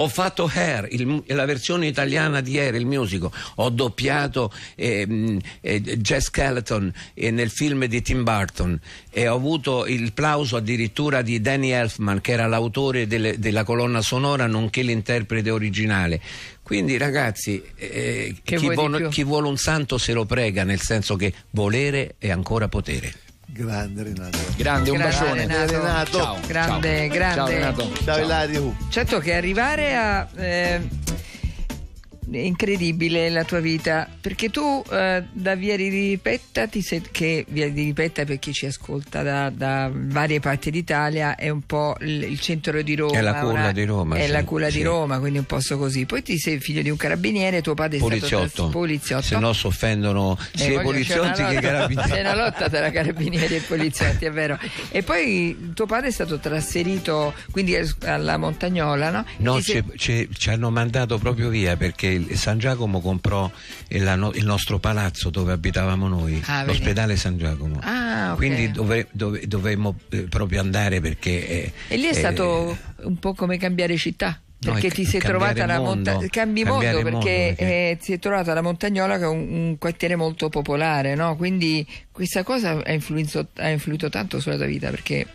Ho fatto Hair, il- la versione italiana di Hair, il musical. Ho doppiato ehm, eh, Jess Skeleton eh, nel film di Tim Burton e ho avuto il plauso addirittura di Danny Elfman, che era l'autore delle- della colonna sonora, nonché l'interprete originale. Quindi ragazzi, eh, chi, vuole, chi vuole un santo se lo prega, nel senso che volere è ancora potere. Grande Renato. Grande, un Grazie, bacione. Renato. Renato. Ciao. Grande, ciao. grande. Ciao Renato. Ciao Ilario. Certo che arrivare a... eh, incredibile la tua vita perché tu eh, da Via di Ripetta ti sei, che Via di Ripetta per chi ci ascolta da, da varie parti d'Italia è un po' il, il centro di Roma È la culla una- di Roma, è sì, la culla sì. di Roma quindi un posto così poi ti sei figlio di un carabiniere tuo padre è stato Poliziotto. tras- poliziotto Se no si offendono eh, sia i poliziotti che i carabinieri. C'è una lotta tra carabinieri e poliziotti, è vero. E poi tuo padre è stato trasferito quindi alla Montagnola, no? No, sei- ci hanno mandato proprio via perché il San Giacomo comprò il, no- il nostro palazzo dove abitavamo noi, Ah, l'ospedale San Giacomo. Ah, ok. Quindi dove, dove- dovemmo eh, proprio andare perché... eh, E lì è eh, stato un po' come cambiare città. No, Perché è ti sei trovata la mondo, montagnola. Cambi mondo perché mondo, eh, ti sei trovata la Montagnola che è un, un quartiere molto popolare, no? Quindi questa cosa ha influito, ha influito tanto sulla tua vita perché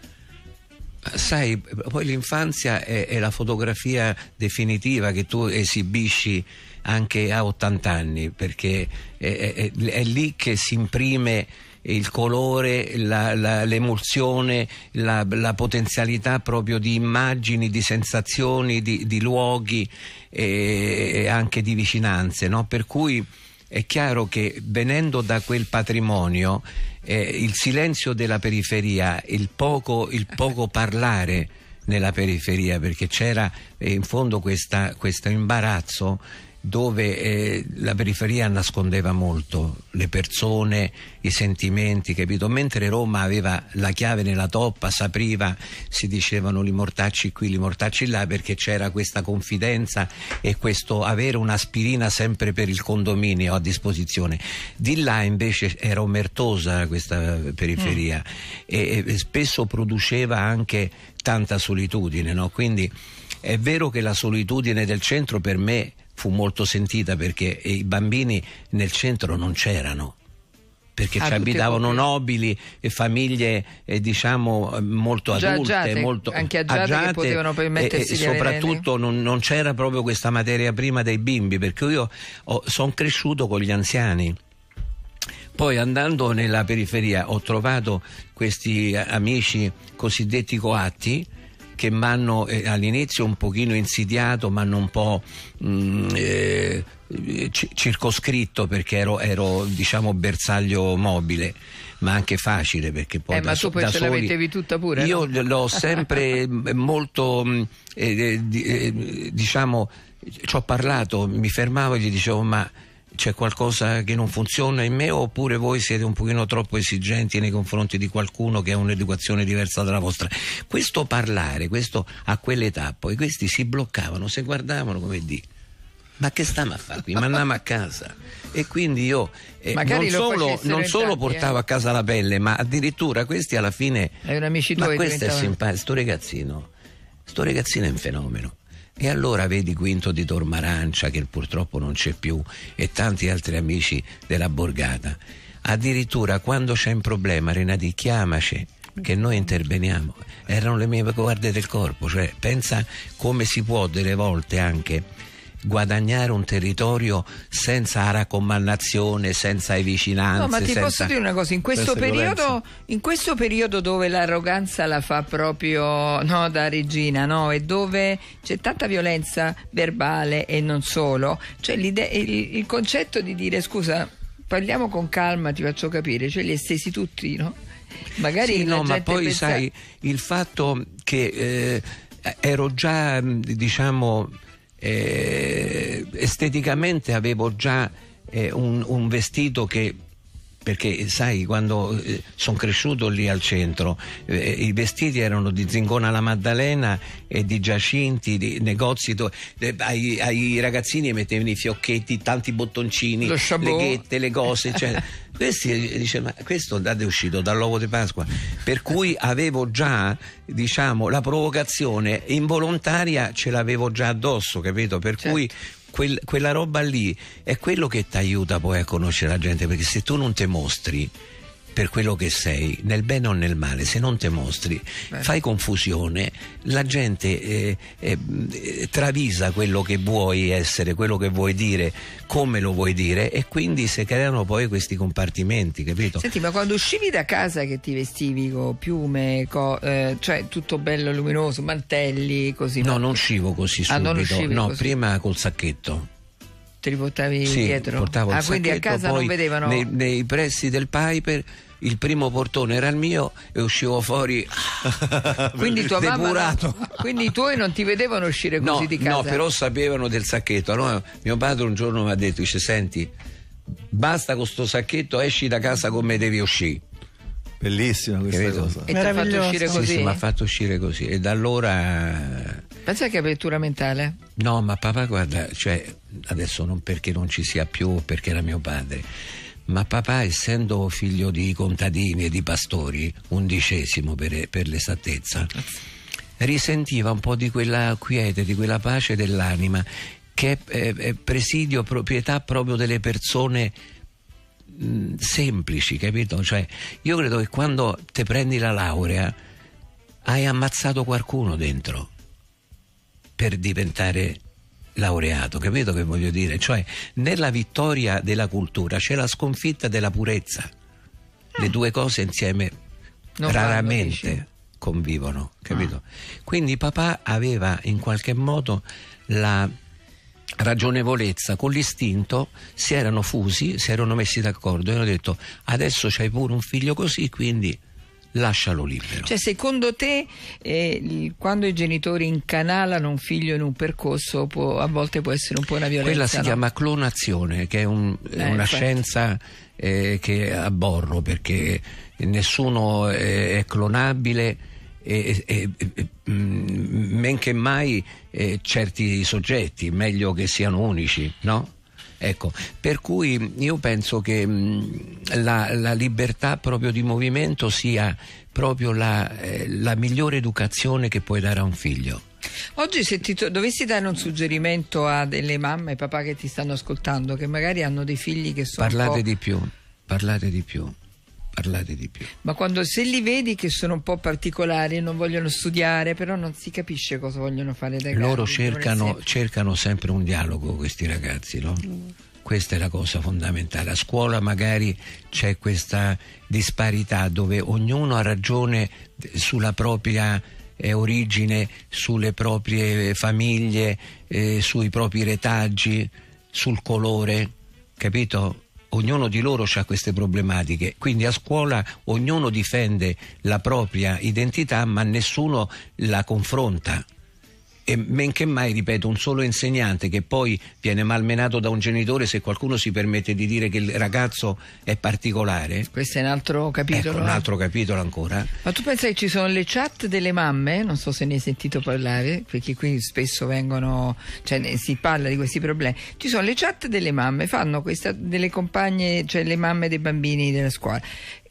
Sai, poi l'infanzia è, è la fotografia definitiva che tu esibisci anche a 80 anni, perché è, è- è lì che si imprime il colore, la- la- l'emulsione, la, la potenzialità proprio di immagini, di sensazioni, di, di luoghi e, anche di vicinanze. no? Per cui è chiaro che venendo da quel patrimonio eh, il silenzio della periferia, il poco, il poco parlare nella periferia, perché c'era eh, in fondo questo imbarazzo dove eh, la periferia nascondeva molto le persone, i sentimenti, capito? Mentre Roma aveva la chiave nella toppa, s'apriva, si dicevano li mortacci qui, li mortacci là, perché c'era questa confidenza e questo avere un'aspirina sempre per il condominio a disposizione. Di là invece era omertosa questa periferia e, e spesso produceva anche tanta solitudine, no? Quindi è vero che la solitudine del centro per me fu molto sentita perché i bambini nel centro non c'erano. perché ah, ci abitavano nobili e famiglie eh, diciamo molto Già adulte, agiate, molto anche agiate, agiate potevano permettersi e, e soprattutto non, non, c'era proprio questa materia prima dei bimbi, perché io sono cresciuto con gli anziani. Poi andando nella periferia ho trovato questi amici cosiddetti coatti che mi hanno eh, all'inizio un pochino insidiato, mi hanno un po' mh, mm, eh, circoscritto perché ero, ero, diciamo bersaglio mobile ma anche facile perché poi eh, da, ma tu poi ce soli, la mettevi tutta pure io no? l'ho sempre molto mm, eh, eh, diciamo ci ho parlato mi fermavo e gli dicevo ma c'è qualcosa che non funziona in me oppure voi siete un pochino troppo esigenti nei confronti di qualcuno che ha un'educazione diversa dalla vostra. Questo parlare, questo a quell'età, poi questi si bloccavano, si guardavano come di ma che stiamo a fare qui? Ma andiamo a casa. E quindi io eh, non solo, non solo portavo eh. a casa la pelle, ma addirittura questi alla fine... È un amici tuoi. Ma questo è simpatico, sto ragazzino, sto ragazzino è un fenomeno. E allora vedi Quinto di Tormarancia, che purtroppo non c'è più, e tanti altri amici della borgata. Addirittura quando c'è un problema, Renati, chiamaci che noi interveniamo. Erano le mie guardie del corpo, cioè pensa come si può delle volte anche guadagnare un territorio senza raccomandazione, senza vicinanze. No, ma ti senza... posso dire una cosa: in questo, periodo, in questo periodo, dove l'arroganza la fa proprio no, da regina, no? E dove c'è tanta violenza verbale e non solo, cioè il, il, concetto di dire scusa, parliamo con calma, ti faccio capire, cioè li estesi tutti, no? Magari sì, no, ma poi pensa... sai il fatto che eh, ero già diciamo eh, esteticamente avevo già eh, un, un, vestito che perché sai quando eh, sono cresciuto lì al centro eh, i vestiti erano di Zingona alla Maddalena e di Giacinti di negozi do, eh, ai, ai, ragazzini mettevano i fiocchetti tanti bottoncini le ghette le cose cioè, questi dice ma questo è uscito? Dall'uovo di Pasqua. Per cui avevo già diciamo la provocazione involontaria ce l'avevo già addosso capito? Per certo. cui quel, quella roba lì è quello che ti aiuta poi a conoscere la gente, perché se tu non ti mostri per quello che sei, nel bene o nel male, se non ti mostri, Beh. fai confusione, la gente eh, eh, travisa quello che vuoi essere, quello che vuoi dire, come lo vuoi dire e quindi si creano poi questi compartimenti, capito? Senti, ma quando uscivi da casa che ti vestivi con piume, co, eh, cioè tutto bello luminoso, mantelli, così? No, non uscivo così subito, ah, no, così. prima col sacchetto te li portavi sì, dietro? portavo ah, il quindi a casa non vedevano? Nei, nei, pressi del Piper il primo portone era il mio e uscivo fuori quindi tua depurato. Mamma, quindi i tuoi non ti vedevano uscire così no, di casa? No, però sapevano del sacchetto. Allora, mio padre un giorno mi ha detto, dice, senti, basta con sto sacchetto, esci da casa come devi uscire. Bellissima questa Capito? cosa. E ti ha fatto uscire così? Sì, sì, mi ha fatto uscire così. E da allora... Pensa che apertura mentale? No, ma papà, guarda, cioè, adesso non perché non ci sia più, perché era mio padre, ma papà, essendo figlio di contadini e di pastori, undicesimo per, per l'esattezza, risentiva un po' di quella quiete, di quella pace dell'anima che è, è presidio, proprietà proprio delle persone semplici, capito? Cioè, io credo che quando ti prendi la laurea hai ammazzato qualcuno dentro per diventare laureato, capito che voglio dire? Cioè, nella vittoria della cultura c'è la sconfitta della purezza. Le due cose insieme non raramente vanno, convivono, capito? Ah. Quindi papà aveva in qualche modo la ragionevolezza con l'istinto si erano fusi, si erano messi d'accordo e hanno detto adesso c'hai pure un figlio così, quindi lascialo libero. Cioè, secondo te, eh, quando i genitori incanalano un figlio in un percorso, può, a volte può essere un po' una violenza? Quella si no? chiama clonazione, che è, un, eh, una infatti. scienza eh, che abborro perché nessuno è clonabile e, e, e mm, men che mai eh, certi soggetti, meglio che siano unici, no? Ecco, per cui io penso che mh, la, la, libertà proprio di movimento sia proprio la, eh, la migliore educazione che puoi dare a un figlio. Oggi se ti dovessi dare un suggerimento a delle mamme e papà che ti stanno ascoltando, che magari hanno dei figli che sono... Parlate di più parlate di più parlate di più. Ma quando se li vedi che sono un po' particolari, non vogliono studiare, però non si capisce cosa vogliono fare dai Loro cercano, cercano, sempre un dialogo questi ragazzi, no? Mm. Questa è la cosa fondamentale. A scuola magari c'è questa disparità dove ognuno ha ragione sulla propria eh, origine, sulle proprie famiglie, eh, sui propri retaggi, sul colore, capito? Ognuno di loro ha queste problematiche, quindi a scuola ognuno difende la propria identità ma nessuno la confronta e men che mai, ripeto, un solo insegnante che poi viene malmenato da un genitore se qualcuno si permette di dire che il ragazzo è particolare. Questo è un altro capitolo. Ecco, un altro capitolo ancora. Ma tu pensi che ci sono le chat delle mamme? Non so se ne hai sentito parlare, perché qui spesso vengono, cioè si parla di questi problemi. Ci sono le chat delle mamme, fanno questa delle compagne, cioè le mamme dei bambini della scuola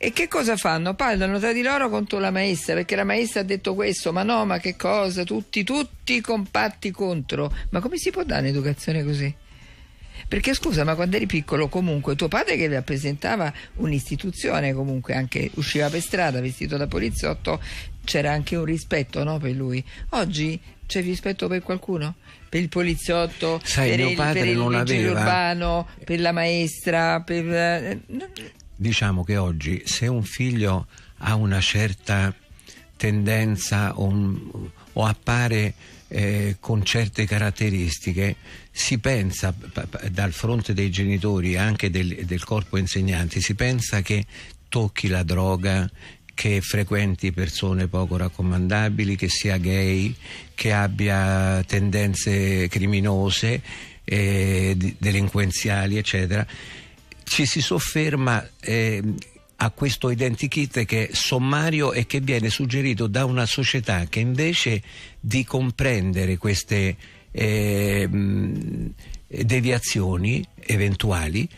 e che cosa fanno? Parlano tra di loro contro la maestra perché la maestra ha detto questo, ma no, ma che cosa? Tutti, tutti compatti contro. Ma come si può dare un'educazione così? Perché scusa, ma quando eri piccolo comunque tuo padre che rappresentava un'istituzione, comunque anche usciva per strada vestito da poliziotto, c'era anche un rispetto no, per lui. Oggi c'è rispetto per qualcuno? Per il poliziotto, Sai, per, il, per il vigile urbano, per la maestra, per... Diciamo che oggi se un figlio ha una certa tendenza o, un, o appare eh, con certe caratteristiche, si pensa dal fronte dei genitori e anche del, del corpo insegnanti, si pensa che tocchi la droga, che frequenti persone poco raccomandabili, che sia gay, che abbia tendenze criminose, eh, delinquenziali, eccetera ci si sofferma eh, a questo identikit che è sommario e che viene suggerito da una società che invece di comprendere queste eh, deviazioni eventuali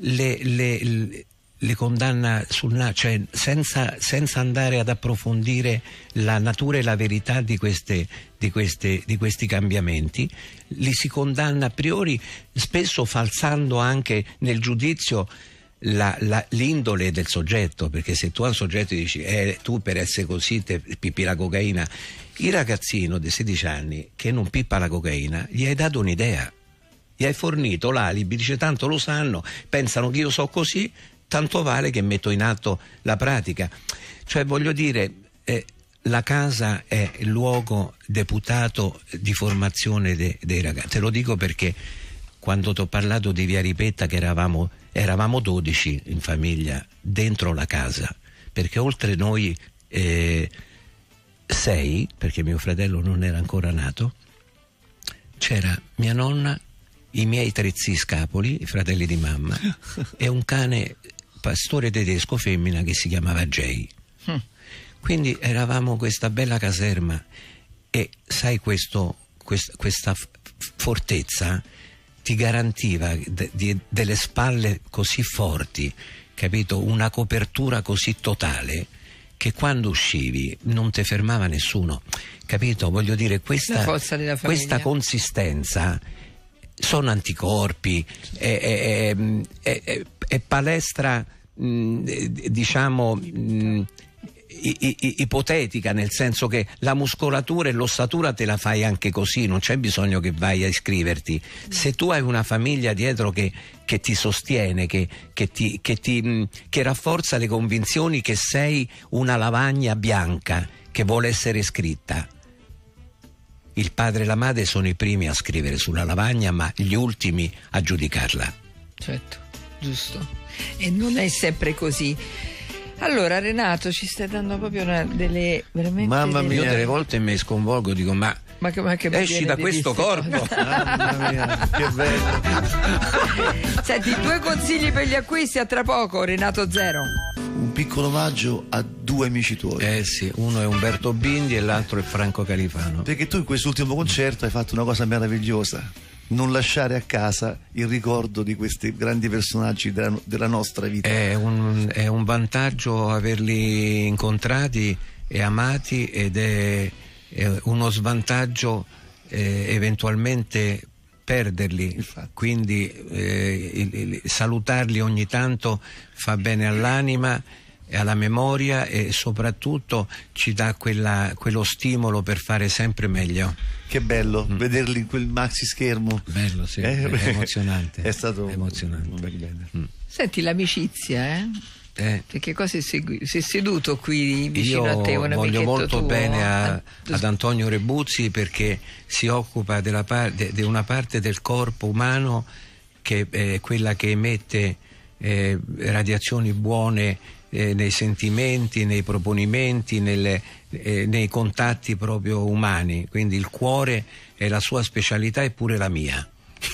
le, le, le condanna sul na- cioè senza, senza, andare ad approfondire la natura e la verità di, queste, di, queste, di, questi cambiamenti, li si condanna a priori, spesso falsando anche nel giudizio la, la, l'indole del soggetto, perché se tu a un soggetto dici eh, tu per essere così te pippi la cocaina, il ragazzino di 16 anni che non pippa la cocaina gli hai dato un'idea. Gli hai fornito l'alibi, dice tanto lo sanno, pensano che io so così, tanto vale che metto in atto la pratica. Cioè voglio dire, eh, la casa è il luogo deputato di formazione de, dei ragazzi. Te lo dico perché quando ti ho parlato di Via Ripetta che eravamo, eravamo 12 in famiglia dentro la casa, perché oltre noi eh, sei, perché mio fratello non era ancora nato, c'era mia nonna, i miei tre zii scapoli, i fratelli di mamma, e un cane pastore tedesco femmina che si chiamava Jay. Hm. Quindi eravamo questa bella caserma e sai questo, quest, questa fortezza ti garantiva de, de, delle spalle così forti, capito? Una copertura così totale che quando uscivi non ti fermava nessuno, capito? Voglio dire, questa, questa consistenza sono anticorpi, è, è, è, è palestra mm, diciamo mh, ipotetica, nel senso che la muscolatura e l'ossatura te la fai anche così, non c'è bisogno che vai a iscriverti. Se tu hai una famiglia dietro che, che ti sostiene, che, che, ti, ti, che rafforza le convinzioni che sei una lavagna bianca che vuole essere scritta, il padre e la madre sono i primi a scrivere sulla lavagna, ma gli ultimi a giudicarla. Certo, giusto e non è sempre così. Allora Renato ci stai dando proprio una, delle veramente Mamma mia, delle... io delle volte mi sconvolgo, dico ma, ma, che, ma che esci da questo corpo. Mamma mia, che bello. Senti, due consigli per gli acquisti a tra poco Renato Zero. Un piccolo omaggio a due amici tuoi. Eh sì, uno è Umberto Bindi e l'altro è Franco Califano. Perché tu in quest'ultimo concerto hai fatto una cosa meravigliosa non lasciare a casa il ricordo di questi grandi personaggi della, della nostra vita. È un, è un, vantaggio averli incontrati e amati ed è, è uno svantaggio eh, eventualmente perderli, Infatti. quindi eh, il- il- salutarli ogni tanto fa bene all'anima alla memoria e soprattutto ci dà quella- quello stimolo per fare sempre meglio. Che bello vederli in quel maxi schermo. Bello, sì, Eh, è emozionante. È stato Emozionante. un bel bene. Senti l'amicizia, eh? Eh, Perché cosa sei, segui- sei seduto qui vicino a te, un voglio molto tuo? bene a- ad Antonio Rebuzzi perché si occupa della par- de- di una parte del corpo umano che è quella che emette eh, radiazioni buone eh, nei sentimenti, nei proponimenti, nelle- eh, nei contatti proprio umani. Quindi il cuore è la sua specialità e pure la mia.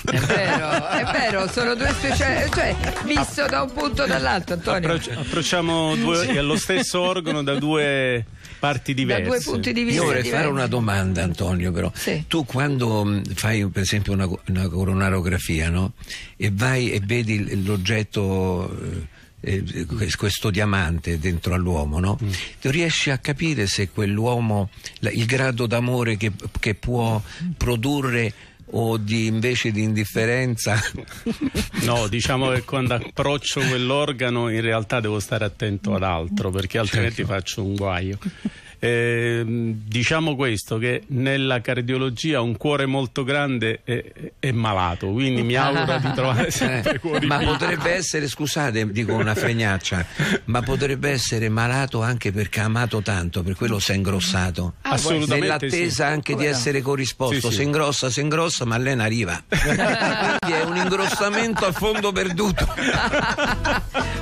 È vero, è vero, sono due speciali, cioè visto da un punto o dall'altro, Antonio. Approc- approcciamo due, allo stesso organo da due parti Da diverse. due punti di vista Io vorrei diversi. fare una domanda, Antonio, però. Sì. Tu quando mh, fai per esempio una, una coronarografia, no? E vai e vedi l'oggetto, eh, eh, que- questo diamante dentro all'uomo, no? Mm. Riesci a capire se quell'uomo, il grado d'amore che, che può produrre o di, invece di indifferenza? No, diciamo che quando approccio quell'organo in realtà devo stare attento ad altro perché altrimenti Certo. faccio un guaio. Ehm, diciamo questo che nella cardiologia un cuore molto grande è, è malato quindi mi auguro di trovare sempre Eh, cuori ma piccoli. potrebbe essere, scusate, dico una fregnaccia, ma potrebbe essere malato anche perché ha amato tanto, per quello si è ingrossato. Assolutamente Nell'attesa sì. anche di Come no? essere corrisposto, Sì, sì. si ingrossa, si ingrossa, ma lei ne arriva. Quindi è un ingrossamento a fondo perduto.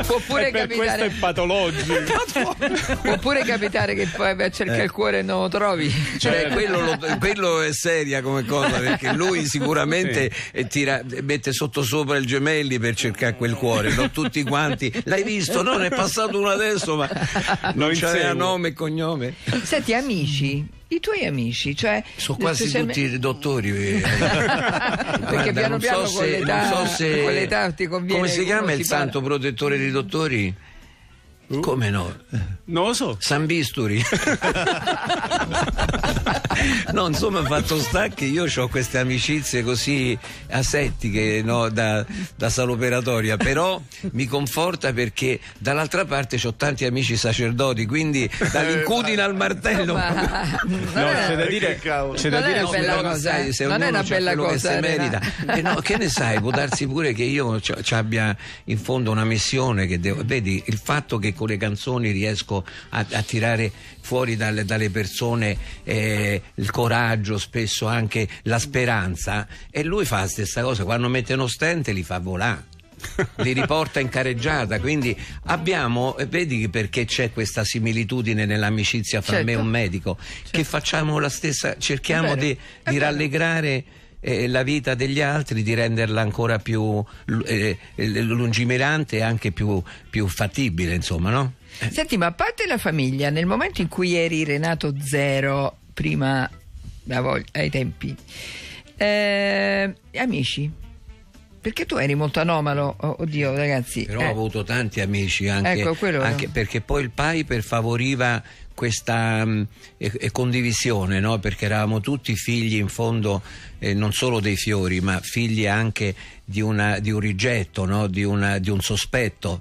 Può pure E per questo capitare, è patologico può pure capitare che poi vai a cercare il cuore e non lo trovi. Cioè, quello, lo- quello è seria come cosa perché lui sicuramente eh, tira- mette sottosopra il gemelli per cercare quel cuore, non tutti quanti. L'hai visto? No, ne è passato uno adesso, ma non inseguo. nome e cognome. Senti, amici, i tuoi amici, cioè Sono quasi tutti dottori. eh. Perché Guarda, piano non piano so con se- l'età- non so se- con l'età ti conviene Come si chiama il si parla. santo protettore dei dottori? Come no? non lo so San Bisturi. no, insomma, fatto sta che io ho queste amicizie così asettiche no, da, da sala operatoria, però mi conforta perché dall'altra parte ho tanti amici sacerdoti, quindi dall'incudine al martello. Ma- No, c'è da dire, c'è da Non è dire una bella cosa, sai, eh. se Non è una bella quello cosa, che merita. Eh no, che ne sai, può darsi pure che io ci ci abbia in fondo una missione che devo. Vedi, il fatto che con le canzoni riesco a, a tirare fuori dalle, dalle persone eh, il coraggio, spesso anche la speranza, e lui fa la stessa cosa, quando mette uno stente li fa volare. li riporta in careggiata quindi abbiamo eh, vedi perché c'è questa similitudine nell'amicizia fra Certo. me e un medico che facciamo la stessa cerchiamo di, di rallegrare eh, la vita degli altri, di renderla ancora più eh, lungimirante e anche più, più fattibile, insomma, no? Senti, ma a parte la famiglia, nel momento in cui eri Renato Zero, prima ai tempi, eh, amici, perché tu eri molto anomalo, oh, oddio ragazzi. Però eh. ho avuto tanti amici anche, Ecco, quello- anche perché poi il Piper favoriva questa mh, e- e condivisione, no? perché eravamo tutti figli in fondo eh, non solo dei fiori, ma figli anche di, una- di un rigetto, no? di, una- di un sospetto.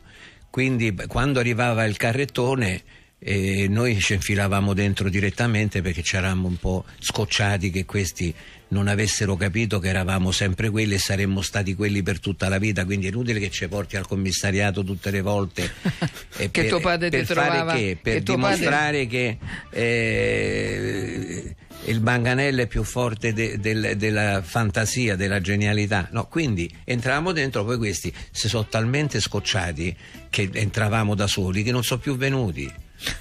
Quindi quando arrivava il carrettone eh, noi ci infilavamo dentro direttamente perché ci eravamo un po' scocciati che questi non avessero capito che eravamo sempre quelli e saremmo stati quelli per tutta la vita, quindi è inutile che ci porti al commissariato tutte le volte. Che per- tuo padre ti per fare trovava- che? Per che tuo padre- dimostrare che eh, il manganello è più forte de- del- della fantasia, della genialità. No, quindi entravamo dentro, poi questi si sono talmente scocciati che entravamo da soli che non sono più venuti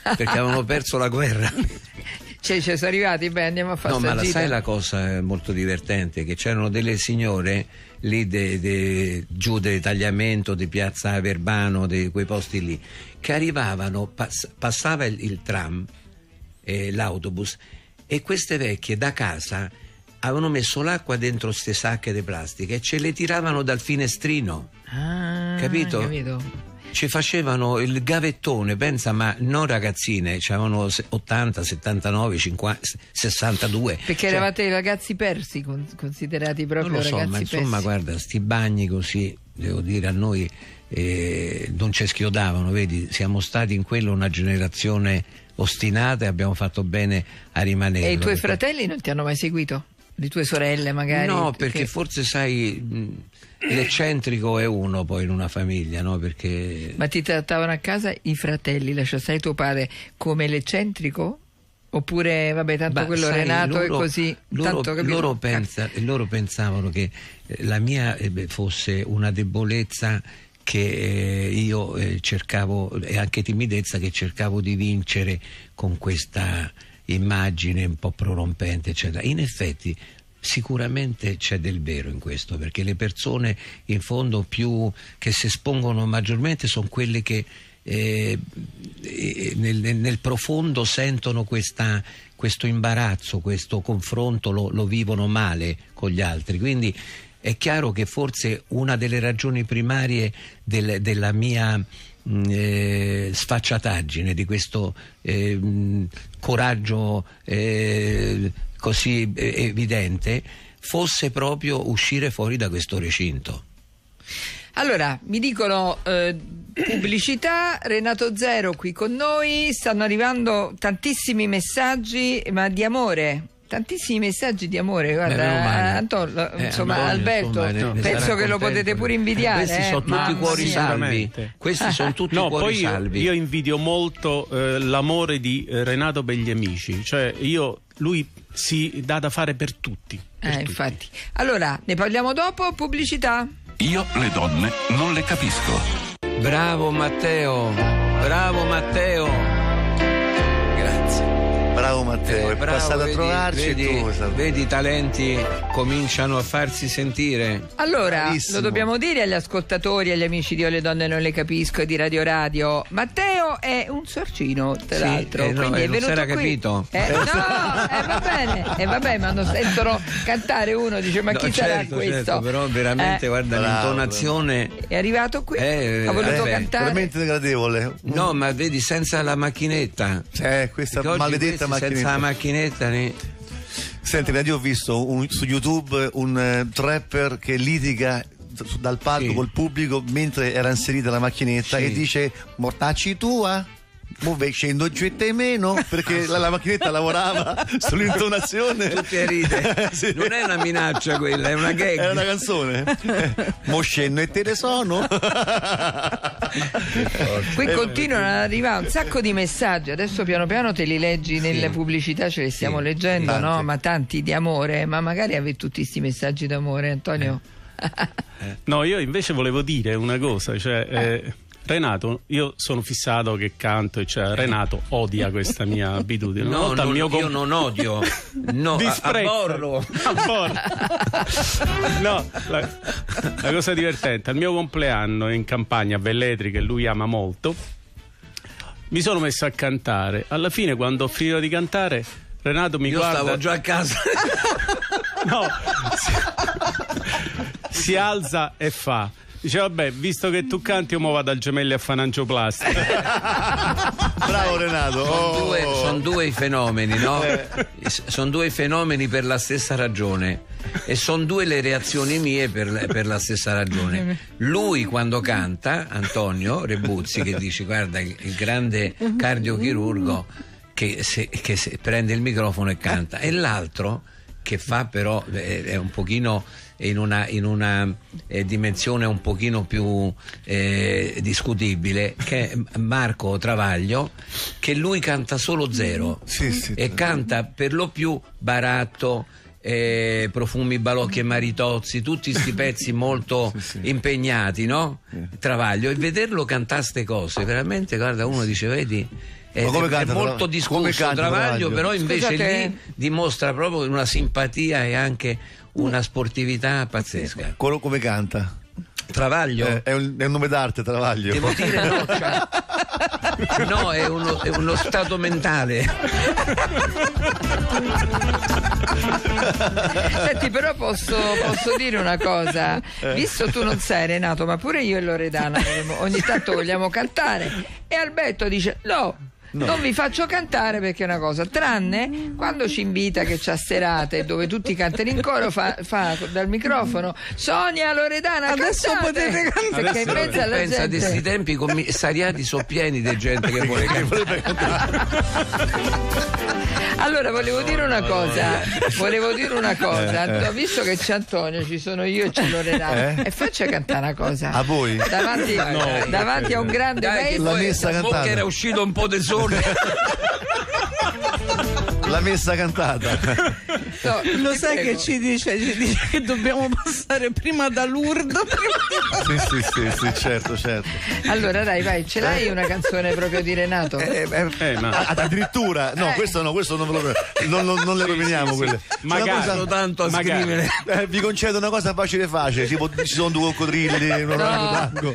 perché avevano perso la guerra. Cioè, ci sono arrivati, beh, andiamo a fare No, ma la, sai la cosa molto divertente? Che c'erano delle signore lì de- de- giù del tagliamento di piazza Verbano, di quei posti lì, che arrivavano, pass- passava il, il tram, eh, l'autobus, e queste vecchie da casa avevano messo l'acqua dentro queste sacche di plastica e ce le tiravano dal finestrino. Ah, Capito? capito. Ci facevano il gavettone, pensa, ma non ragazzine, avevano 80, 79, 50, 62. Perché cioè, eravate ragazzi persi, considerati proprio non lo so, ragazzi ma insomma, persi. guarda, sti bagni così, devo dire, a noi eh, non ci schiodavano, vedi, siamo stati in quello una generazione ostinata e abbiamo fatto bene a rimanere. E i tuoi fratelli non ti hanno mai seguito? Le tue sorelle magari? No, perché, perché forse sai, l'eccentrico è uno poi in una famiglia, no? Perché... Ma ti trattavano a casa i fratelli, lascia sai tuo padre, come l'eccentrico? Oppure, vabbè, tanto bah, quello sai, Renato loro, è così. Loro, tanto, loro, pensa, loro, pensavano che eh, la mia eh, fosse una debolezza che eh, io cercavo, e anche timidezza che cercavo di vincere con questa immagine un po' prorompente, eccetera. In effetti sicuramente c'è del vero in questo, perché le persone in fondo più che si espongono maggiormente sono quelle che eh, nel, nel, profondo sentono questa, questo imbarazzo, questo confronto, lo, lo vivono male con gli altri. Quindi è chiaro che forse una delle ragioni primarie del, della mia eh, sfacciataggine, di questo eh, coraggio eh, così eh, evidente, fosse proprio uscire fuori da questo recinto. Allora, mi dicono eh, pubblicità, Renato Zero qui con noi, stanno arrivando tantissimi messaggi, ma di amore tantissimi messaggi di amore guarda Antonio, eh, insomma Antonio, Alberto insomma, penso che lo potete pure invidiare questi eh? sono tutti cuori sì. salvi. questi sono tutti no, cuori poi salvi. io, io invidio molto eh, l'amore di eh, Renato per gli amici cioè io lui si dà da fare per tutti per eh, tutti. infatti. Allora ne parliamo dopo pubblicità. Io le donne non le capisco. Bravo Matteo bravo Matteo Bravo Matteo, eh, è bravo, passato vedi, a trovarci vedi, tu, vedi i talenti cominciano a farsi sentire. Allora, Bravissimo. lo dobbiamo dire agli ascoltatori, agli amici di Io le donne non le capisco e di Radio Radio. Matteo è un sorcino, tra sì, l'altro. Eh, no, quindi eh, è venuto non qui. capito. Eh, no, eh, va bene, eh, vabbè, ma non sentono cantare uno, dice ma chi no, sarà certo, questo? Certo, però veramente, eh. guarda, Bravo. l'intonazione... È arrivato qui, Eh, ha voluto eh, cantare. Veramente gradevole. No, ma vedi, senza la macchinetta. C'è questa maledetta macchinetta. Senza la macchinetta ne... Senti, io ho visto un- su YouTube un eh, trapper che litiga dal palco Sì. col pubblico mentre era inserita la macchinetta Sì. e dice mortacci tua Mo ve scendo giù e te meno perché la, la macchinetta lavorava sull'intonazione Tutti a ridere. Sì. Non è una minaccia quella, è una gag. Era una canzone. Mo scendo e te ne sono. Qui continuano ad arrivare un sacco di messaggi, adesso piano piano te li leggi nelle pubblicità, ce li stiamo Sì, leggendo, tanti. no? Ma tanti di amore, ma magari avete tutti questi messaggi d'amore, Antonio. No, io invece volevo dire una cosa, cioè eh, Renato, io sono fissato che canto, cioè Renato odia questa mia abitudine. No, non- mio com- io non odio, no, Disprezzo. Aborro. no, la, la cosa divertente, al mio compleanno in campagna a Velletri, che lui ama molto, mi sono messo a cantare. Alla fine, quando ho finito di cantare, Renato mi Io guarda. stavo già a casa. No, si, si alza e fa. Dice, vabbè, visto che tu canti, io mo vado al gemelli a fare angioplastica. Bravo Renato. Sono Oh. due, son due i fenomeni, no? Sono due i fenomeni per la stessa ragione e sono due le reazioni mie per, per la stessa ragione. Lui quando canta, Antonio Rebuzzi, che dice guarda il, il grande cardiochirurgo che, se- che se- prende il microfono e canta, e l'altro che fa però eh, è un pochino in una, in una, eh, dimensione un pochino più eh, discutibile che è Marco Travaglio che lui canta solo zero Sì, sì. e canta per lo più baratto eh, profumi balocchi e maritozzi tutti questi pezzi molto impegnati no? Travaglio e vederlo cantare ste cose veramente guarda uno dice vedi è, Ma come è molto discusso come canta Travaglio, Travaglio? però invece Scusate. lì dimostra proprio una simpatia e anche una sportività pazzesca. Quello come canta? Travaglio? Eh, è, un, è un nome d'arte, Travaglio. Devo dire no, c'ha, No, è uno, è uno stato mentale. Senti, però posso, posso dire una cosa. Visto tu non sei Renato, ma pure io e Loredana ogni tanto vogliamo cantare. E Alberto dice: No. Non vi faccio cantare perché è una cosa, tranne quando ci invita che c'ha serate dove tutti cantano in coro, fa, fa dal microfono Sonia Loredana, Adesso cantate!" potete cantare. Perché in mezzo alla Pensa di gente questi tempi i commissariati sono pieni di gente che vuole cantare. Allora volevo dire una cosa, volevo dire una cosa, visto che c'è Antonio, ci sono io e c'è Loredana, e faccia cantare una cosa. A voi? Davanti, davanti a un grande Dai, che maestro. Cantata. era uscito un po' di sole. según. La messa cantata. No, Lo sai prego. che ci dice? Ci dice che dobbiamo passare prima da Lourdes. prima sì, sì, sì, sì, certo, certo. Allora dai, vai, ce l'hai una canzone proprio di Renato? Eh, eh, Eh, ma- ad- addirittura, no, Eh. questo no, questo non, ve lo, non, non- non le roviniamo quelle. Magari. cosa- tanto a Magari. scrivere. eh, vi concedo una cosa facile facile, tipo ci sono due coccodrilli, un orangotango.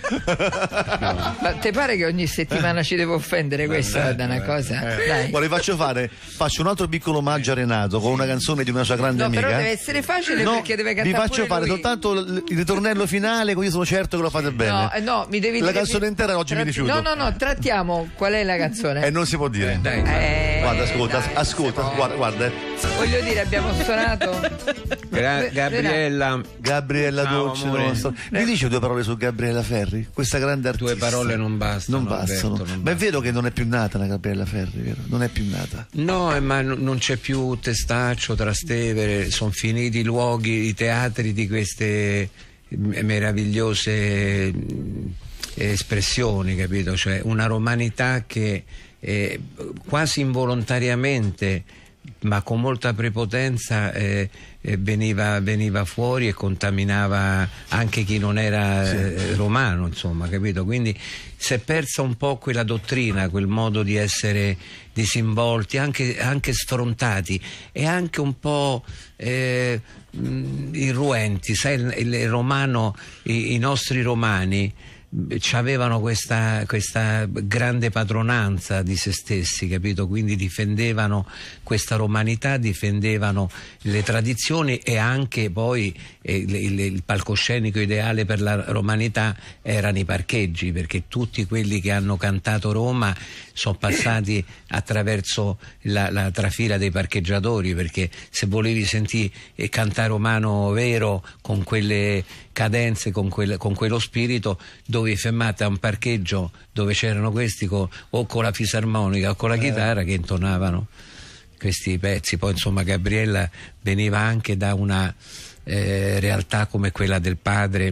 Ma ti pare che ogni settimana ci devo offendere questa da una cosa? Dai. Guarda, vi faccio fare, faccio un altro piccolo omaggio a Renato con una canzone di una sua grande No, amica. però deve essere facile No, perché deve vi cantare faccio pure fare lui. soltanto il ritornello finale, così sono certo che lo fate bene. No, eh, no, mi devi La dire canzone intera oggi mi Tratti- rifiuto. No, no, no, trattiamo qual è la canzone. E non si può dire. Eh, Guarda, ascolta, dai, ascolta, guarda, guarda. eh. Voglio dire, abbiamo suonato. Gra- Gabriella, Gabriella Ciao, Dolce amore. nostra. Mi dice due parole su Gabriella Ferri? Questa grande artista. due parole non bastano. Non bastano. Alberto, non Ma è vero che non è più nata la Gabriella Ferri, vero? Non è più nata. No, eh, ma n- non c'è più Testaccio, Trastevere, sono finiti i luoghi, i teatri di queste meravigliose mh, espressioni, capito? Cioè una romanità che eh, quasi involontariamente ma con molta prepotenza eh, eh, veniva, veniva fuori e contaminava anche chi non era eh, romano, insomma, capito? Quindi si è persa un po' quella dottrina, quel modo di essere disinvolti, anche, anche sfrontati e anche un po' eh, mh, irruenti. Sai, il, il romano, i, i nostri romani avevano questa, questa grande padronanza di se stessi, capito? Quindi difendevano questa romanità, difendevano le tradizioni e anche poi eh, il, il- il palcoscenico ideale per la romanità erano i parcheggi, perché tutti quelli che hanno cantato Roma sono passati attraverso la, la trafila dei parcheggiatori, perché se volevi sentire eh, cantare romano vero con quelle cadenze, con, quel- con quello spirito, dovevi fermate a un parcheggio dove c'erano questi co- o con la fisarmonica o con la chitarra che intonavano questi pezzi. Poi insomma Gabriella veniva anche da una eh, realtà come quella del padre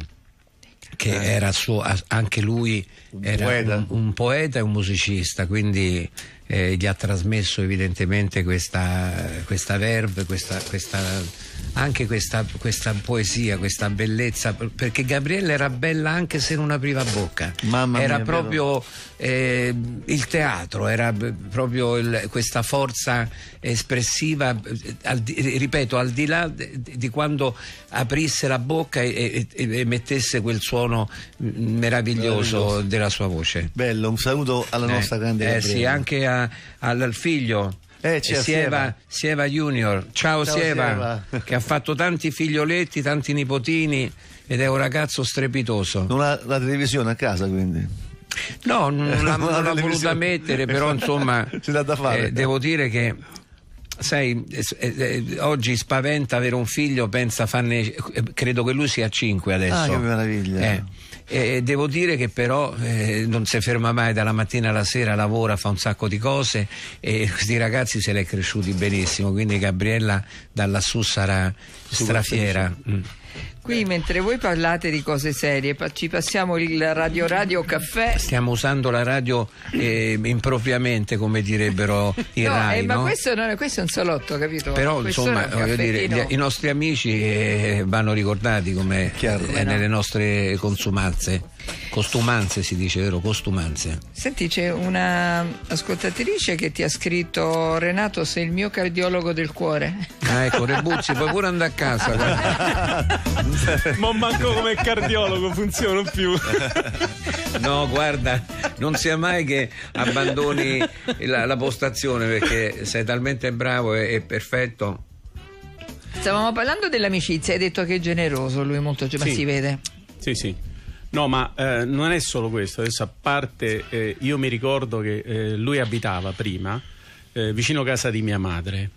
che era suo, anche lui era poeta. un, un poeta e un musicista, quindi eh, gli ha trasmesso evidentemente questa, questa verve, questa, questa- anche questa, questa poesia, questa bellezza, perché Gabriella era bella anche se non apriva bocca, Mamma era mia, proprio eh, il teatro, era proprio il- questa forza espressiva, eh, al di- ripeto, al di là di quando aprisse la bocca e, e- e mettesse quel suono meraviglioso della sua voce. Bello, un saluto alla nostra grande eh, Gabriella. sì, anche a- al figlio. Eh, c'è eh, Sieva. Sieva, Junior, ciao, Ciao, Sieva, Sieva. che ha fatto tanti figlioletti, tanti nipotini ed è un ragazzo strepitoso. Non ha la televisione a casa, quindi. No, non l'ha, Non ha non l'ha voluta mettere, però insomma fare. eh, devo dire che sai, eh, eh, oggi spaventa avere un figlio, pensa farne, eh, credo che lui sia a 5 adesso. Ah, che meraviglia. Eh, devo dire che però eh, non si ferma mai dalla mattina alla sera, lavora, fa un sacco di cose e questi ragazzi se li è cresciuti benissimo, quindi Gabriella da lassù sarà strafiera. Mm. Qui mentre voi parlate di cose serie, ci passiamo il Radio Radio Caffè. Stiamo usando la radio eh, impropriamente, come direbbero i No, Rai, eh, ma no? questo, non è, questo è un salotto, capito? Però Questo insomma, voglio dire, caffettino. gli- i nostri amici eh, vanno ricordati come Chiaro. eh, nelle nostre consumanze. Costumanze si dice, vero? Costumanze. Senti, c'è una ascoltatrice che ti ha scritto Renato sei il mio cardiologo del cuore. Ah ecco, Rebuzzi, puoi pure andare a casa. Ma manco come cardiologo funziona più. No, guarda, non sia mai che abbandoni la, la postazione perché sei talmente bravo e, e perfetto. Stavamo parlando dell'amicizia, hai detto che è generoso, lui è molto generoso, ma Sì. si vede. Sì, sì. No, ma eh, non è solo questo. Adesso a parte, eh, io mi ricordo che eh, lui abitava prima eh, vicino casa di mia madre.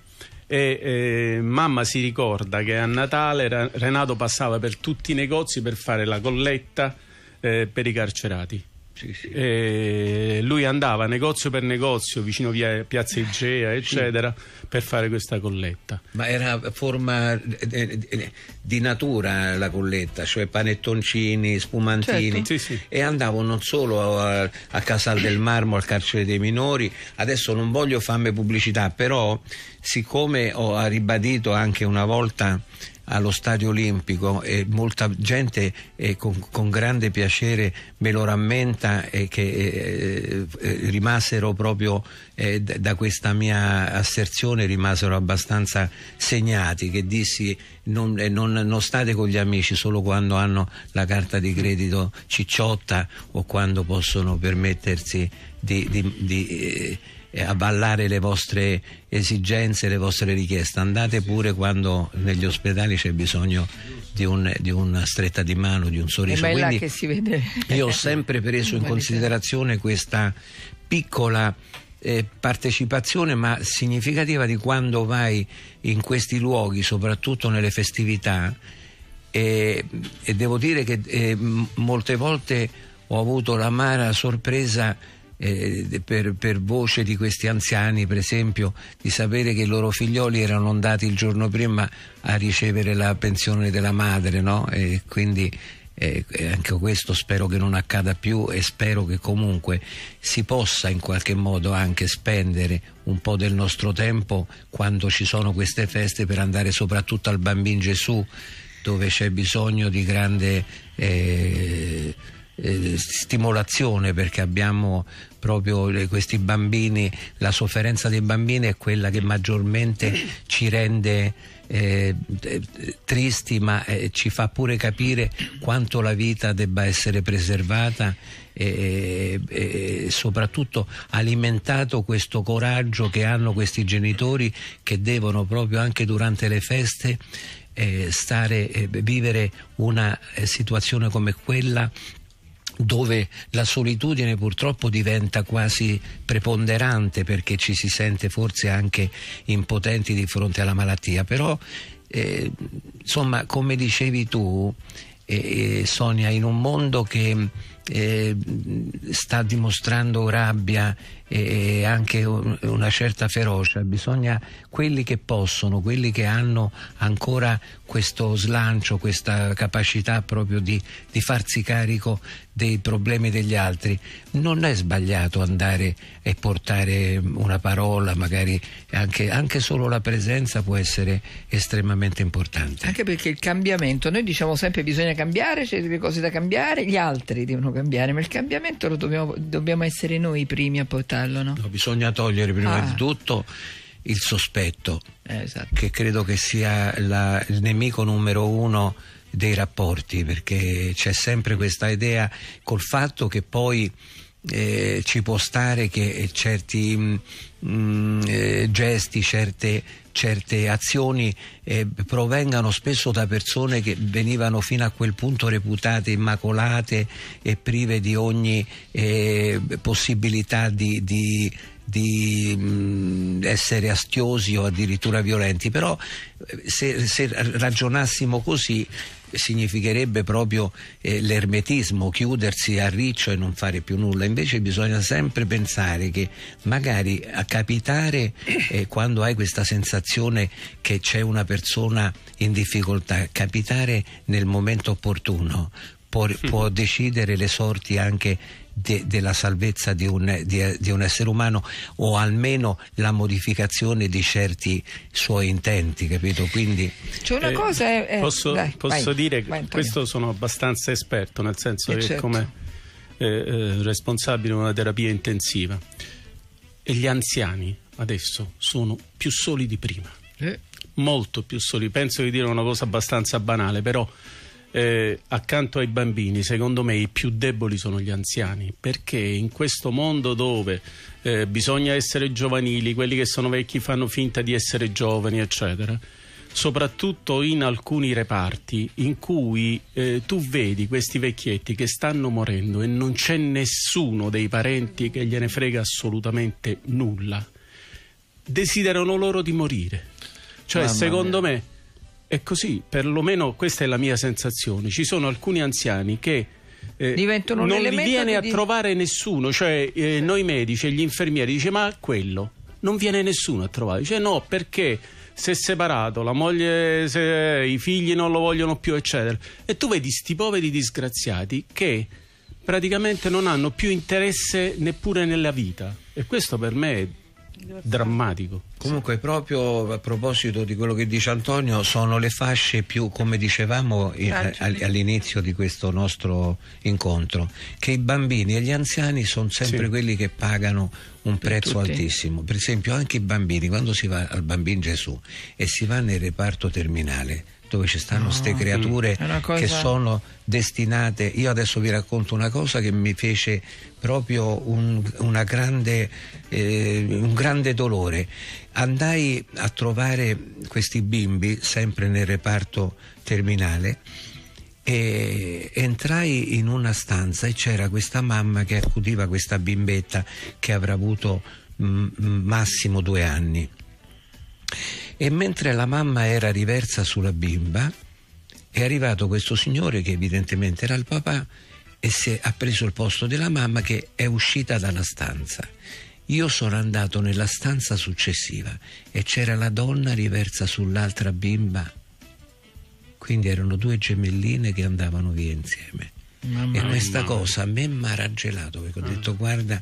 E eh, mamma si ricorda che a Natale Renato passava per tutti i negozi per fare la colletta eh, per i carcerati. Sì, sì. E lui andava negozio per negozio vicino via Piazza Igea, eccetera, per fare questa colletta. Ma era forma eh, eh, di natura la colletta, cioè panettoncini, spumantini. Certo. Sì, sì. E andavo non solo a, a Casal del Marmo, al carcere dei minori, adesso non voglio farmi pubblicità, però siccome ho ribadito anche una volta allo Stadio Olimpico e molta gente eh, con, con grande piacere me lo rammenta e che eh, eh, rimasero proprio eh, da questa mia asserzione rimasero abbastanza segnati che dissi non, eh, non- non state con gli amici solo quando hanno la carta di credito cicciotta o quando possono permettersi di, di- di, eh, eh, avvallare le vostre esigenze, le vostre richieste. Andate pure quando negli ospedali c'è bisogno di, un- di una stretta di mano, di un E sorriso. ma è che si vede. io ho sempre preso in considerazione questa piccola eh, partecipazione ma significativa di quando vai in questi luoghi, soprattutto nelle festività e, e devo dire che eh, m- molte volte ho avuto l'amara sorpresa eh, per, per voce di questi anziani, per esempio, di sapere che i loro figlioli erano andati il giorno prima a ricevere la pensione della madre, no? E quindi eh, anche questo spero che non accada più e spero che comunque si possa in qualche modo anche spendere un po' del nostro tempo quando ci sono queste feste per andare soprattutto al Bambin Gesù dove c'è bisogno di grande eh, eh, stimolazione perché abbiamo proprio questi bambini, la sofferenza dei bambini è quella che maggiormente ci rende eh, eh, tristi ma eh, ci fa pure capire quanto la vita debba essere preservata e, e- e soprattutto alimentato questo coraggio che hanno questi genitori che devono proprio anche durante le feste eh, stare, eh, vivere una situazione come quella dove la solitudine purtroppo diventa quasi preponderante perché ci si sente forse anche impotenti di fronte alla malattia, però eh, insomma come dicevi tu eh, eh, Sonia in un mondo che eh, sta dimostrando rabbia e anche un- una certa ferocia, bisogna quelli che possono, quelli che hanno ancora questo slancio, questa capacità proprio di, di farsi carico dei problemi degli altri. Non è sbagliato andare e portare una parola, magari anche, anche solo la presenza può essere estremamente importante. Anche perché il cambiamento, noi diciamo sempre bisogna cambiare, c'è delle cose da cambiare, gli altri devono cambiare, ma il cambiamento lo dobbiamo, dobbiamo essere noi i primi a portarlo, no? No, bisogna togliere prima Ah. di tutto il sospetto, Eh, esatto. che credo che sia la- il nemico numero uno dei rapporti, perché c'è sempre questa idea col fatto che poi eh, ci può stare che certi mm, mm, eh, gesti, certe, certe azioni eh, provengano spesso da persone che venivano fino a quel punto reputate immacolate e prive di ogni eh, possibilità di, di- di essere astiosi o addirittura violenti, però eh, se, se ragionassimo così significherebbe proprio eh, l'ermetismo, chiudersi a riccio e non fare più nulla. Invece bisogna sempre pensare che magari a capitare eh, quando hai questa sensazione che c'è una persona in difficoltà, capitare nel momento opportuno può, può decidere le sorti anche de, della salvezza di un, di, di un, essere umano o almeno la modificazione di certi suoi intenti, capito? Quindi C'è una eh, cosa è, posso, dai, posso vai, dire vai, che questo sono abbastanza esperto, nel senso Eh, che certo. come eh, eh, responsabile di una terapia intensiva e gli anziani adesso sono più soli di prima Eh. molto più soli. Penso di dire una cosa abbastanza banale, però eh, accanto ai bambini, secondo me i più deboli sono gli anziani, perché in questo mondo dove eh, bisogna essere giovanili, quelli che sono vecchi fanno finta di essere giovani, eccetera. Soprattutto in alcuni reparti in cui eh, tu vedi questi vecchietti che stanno morendo e non c'è nessuno dei parenti che gliene frega assolutamente nulla desiderano loro di morire. Cioè, Mamma secondo mia. me è così, perlomeno questa è la mia sensazione. Ci sono alcuni anziani che eh, Diventano non li viene a di- trovare nessuno, cioè eh, noi medici e gli infermieri dice "Ma quello non viene nessuno a trovare". Dice "No, perché si è separato, la moglie, se- i figli non lo vogliono più, eccetera". E tu vedi sti poveri disgraziati che praticamente non hanno più interesse neppure nella vita. E questo per me è drammatico. Comunque, proprio a proposito di quello che dice Antonio, sono le fasce più, come dicevamo eh, all- all'inizio di questo nostro incontro, che i bambini e gli anziani sono sempre Sì. quelli che pagano un prezzo tutti. altissimo. Per esempio, anche i bambini, quando si va al bambino Gesù e si va nel reparto terminale, dove ci stanno queste creature È una cosa- che sono destinate. Io adesso vi racconto una cosa che mi fece proprio un, grande, eh, un grande dolore. Andai a trovare questi bimbi sempre nel reparto terminale e entrai in una stanza e c'era questa mamma che accudiva questa bimbetta che avrà avuto mm, massimo due anni. E mentre la mamma era riversa sulla bimba, è arrivato questo signore che evidentemente era il papà e si è- ha preso il posto della mamma che è uscita dalla stanza. Io sono andato nella stanza successiva e c'era la donna riversa sull'altra bimba. Quindi erano due gemelline che andavano via insieme. Mamma e questa cosa a me mi ha raggelato perché ho detto guarda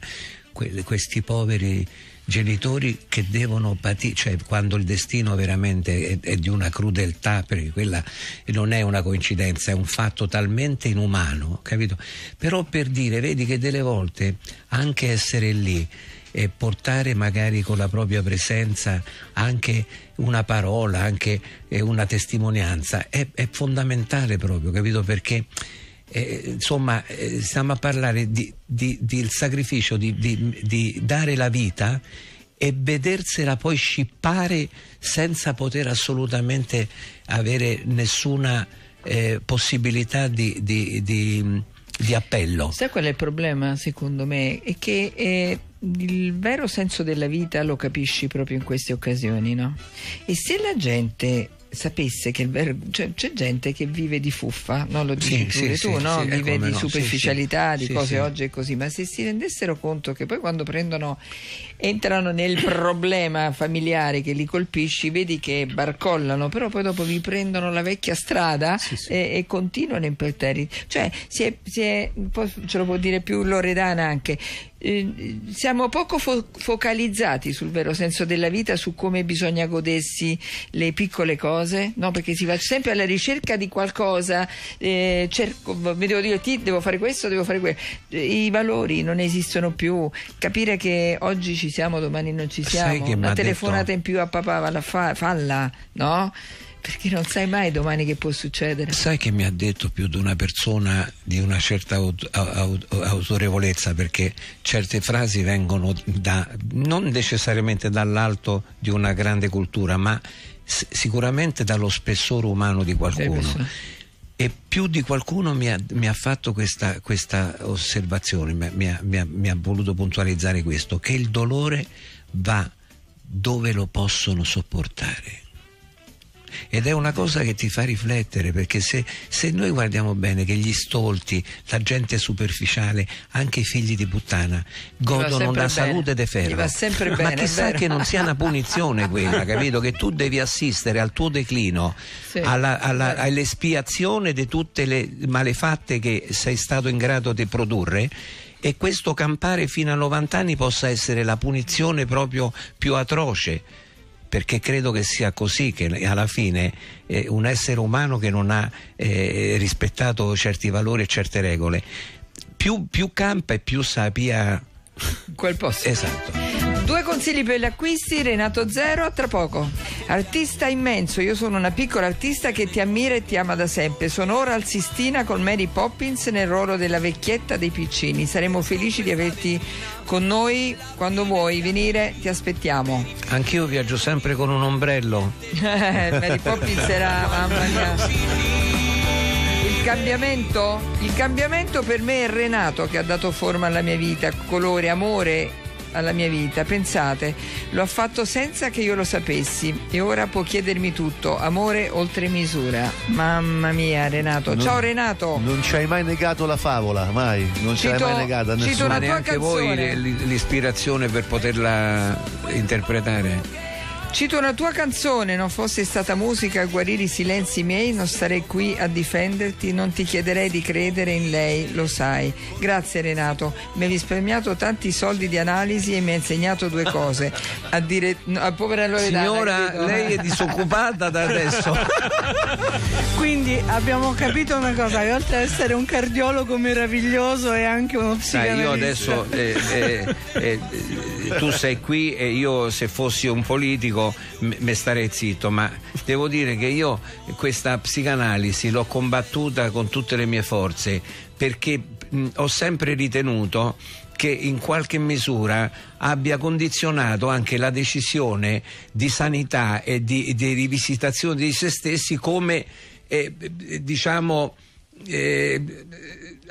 que- questi poveri genitori che devono patire, cioè quando il destino veramente è, è di una crudeltà, perché quella non è una coincidenza, è un fatto talmente inumano, capito? Però per dire, vedi che delle volte anche essere lì e portare magari con la propria presenza anche una parola, anche eh, una testimonianza, è, è fondamentale proprio, capito? Perché eh, insomma, eh, stiamo a parlare di, di- del sacrificio di, di- dare la vita e vedersela poi scippare senza poter assolutamente avere nessuna eh, possibilità di appello. Sai qual è il problema secondo me? È che eh, il vero senso della vita lo capisci proprio in queste occasioni, no? E se la gente sapesse che il vero cioè, c'è gente che vive di fuffa, no? Lo dici Sì, pure sì, tu, sì, no? eh, Vive di no, superficialità, di cose oggi e così, ma se si rendessero conto che poi quando prendono entrano nel problema familiare che li colpisci, vedi che barcollano, però poi dopo vi prendono la vecchia strada E, e continuano imperterriti. Cioè, si è, si è- ce lo può dire più Loredana anche. eh, siamo poco fo- focalizzati sul vero senso della vita, su come bisogna godersi le piccole cose, no? Perché si va sempre alla ricerca di qualcosa, eh, cerco, mi devo divertire, devo fare questo, devo fare quello. I valori non esistono più. Capire che oggi ci siamo, domani non ci siamo. Una telefonata detto- in più a papà, valla a fa- falla, no? Perché non sai mai domani che può succedere. Sai che mi ha detto più di una persona di una certa aut- aut- autorevolezza perché certe frasi vengono da, non necessariamente dall'alto di una grande cultura, ma s- sicuramente dallo spessore umano di qualcuno. E più di qualcuno mi ha, mi ha fatto questa, questa osservazione, mi ha- mi ha- mi ha voluto puntualizzare questo, che il dolore va dove lo possono sopportare. Ed è una cosa che ti fa riflettere perché se, se noi guardiamo bene che gli stolti, la gente superficiale, anche i figli di puttana godono da bene. salute de ferro. va sempre Ma bene, è chissà che non sia una punizione quella, capito? Che tu devi assistere al tuo declino, Sì. all'espiazione di tutte le malefatte che sei stato in grado di produrre e questo campare fino a 90 anni possa essere la punizione proprio più atroce perché credo che sia così che alla fine eh, un essere umano che non ha eh, rispettato certi valori e certe regole più, più campa e più sapia quel posto. Esatto. Due consigli per gli acquisti, Renato Zero, tra poco. Artista immenso, io sono una piccola artista che ti ammira e ti ama da sempre. Sono ora al Sistina con Mary Poppins nel ruolo della vecchietta dei piccini. Saremo felici di averti con noi quando vuoi venire, ti aspettiamo. Anch'io viaggio sempre con un ombrello. Mary Poppins era mamma mia. Il cambiamento? Il cambiamento per me è Renato che ha dato forma alla mia vita, colore, amore alla mia vita. Pensate, lo ha fatto senza che io lo sapessi e ora può chiedermi tutto, amore oltre misura. Mamma mia, Renato. Non, Ciao Renato. Non ci hai mai negato la favola, mai. Non ci hai mai negata a cito nessuno. una tua neanche voi canzone. l- l'ispirazione per poterla interpretare. Cito una tua canzone, non fosse stata musica a guarire i silenzi miei, non starei qui a difenderti, non ti chiederei di credere in lei, lo sai. Grazie Renato, mi hai risparmiato tanti soldi di analisi e mi hai insegnato due cose. A dire a povera Loredana. Signora, capito? lei è disoccupata da adesso. Quindi abbiamo capito una cosa, che oltre ad essere un cardiologo meraviglioso è anche uno Sai, psicanalista. io adesso eh, eh, eh, tu sei qui e io se fossi un politico me me starei zitto, ma devo dire che io questa psicanalisi l'ho combattuta con tutte le mie forze perché mh, ho sempre ritenuto che in qualche misura abbia condizionato anche la decisione di sanità e di, di rivisitazione di se stessi come eh, diciamo eh,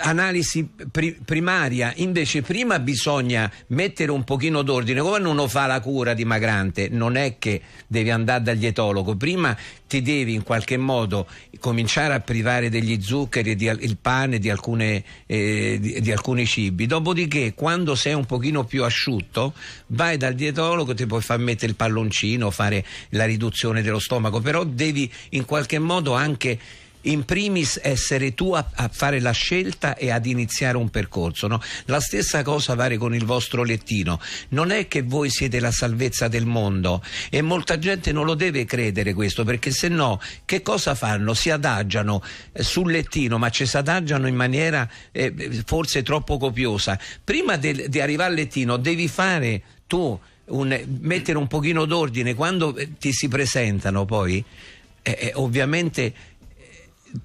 analisi pri- primaria invece prima bisogna mettere un pochino d'ordine quando uno fa la cura dimagrante non è che devi andare dal dietologo prima ti devi in qualche modo cominciare a privare degli zuccheri di, il pane di, alcune, eh, di, di alcuni cibi dopodiché quando sei un pochino più asciutto vai dal dietologo ti puoi far mettere il palloncino fare la riduzione dello stomaco però devi in qualche modo anche in primis essere tu a, a fare la scelta e ad iniziare un percorso. no? La stessa cosa vale con il vostro lettino. Non è che voi siete la salvezza del mondo e molta gente non lo deve credere questo perché se no che cosa fanno? Si adagiano eh, sul lettino ma ci si adagiano in maniera eh, forse troppo copiosa. Prima del- di arrivare al lettino devi fare tu un- mettere un pochino d'ordine quando eh, ti si presentano poi eh, eh, ovviamente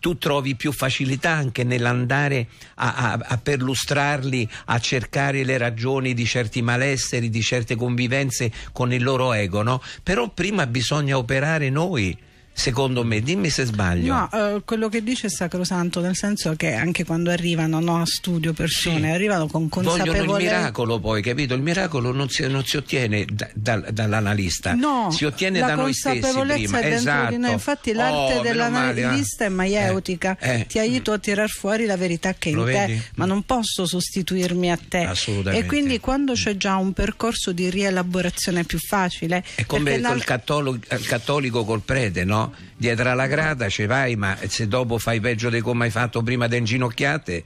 tu trovi più facilità anche nell'andare a, a- a perlustrarli, a cercare le ragioni di certi malesseri, di certe convivenze con il loro ego, no? Però prima bisogna operare noi, secondo me, dimmi se sbaglio. No, eh, quello che dice è sacrosanto, nel senso che anche quando arrivano no, a studio persone, Sì. arrivano con Vogliono il consapevolezza. miracolo poi, capito? Il miracolo non si, non si ottiene da- da- dall'analista, No, si ottiene da noi stessi consapevolezza prima. è dentro esatto. di noi. Infatti, Oh, l'arte meno dell'analista male, è maieutica, eh. Eh. ti aiuto a tirar fuori la verità che è in te, vedi? ma non posso sostituirmi a te. Assolutamente. E quindi, quando c'è già un percorso di rielaborazione più facile, È come la- cattolo- il cattolico col prete, no? Dietro alla grada ci vai, ma se dopo fai peggio di come hai fatto prima di inginocchiate,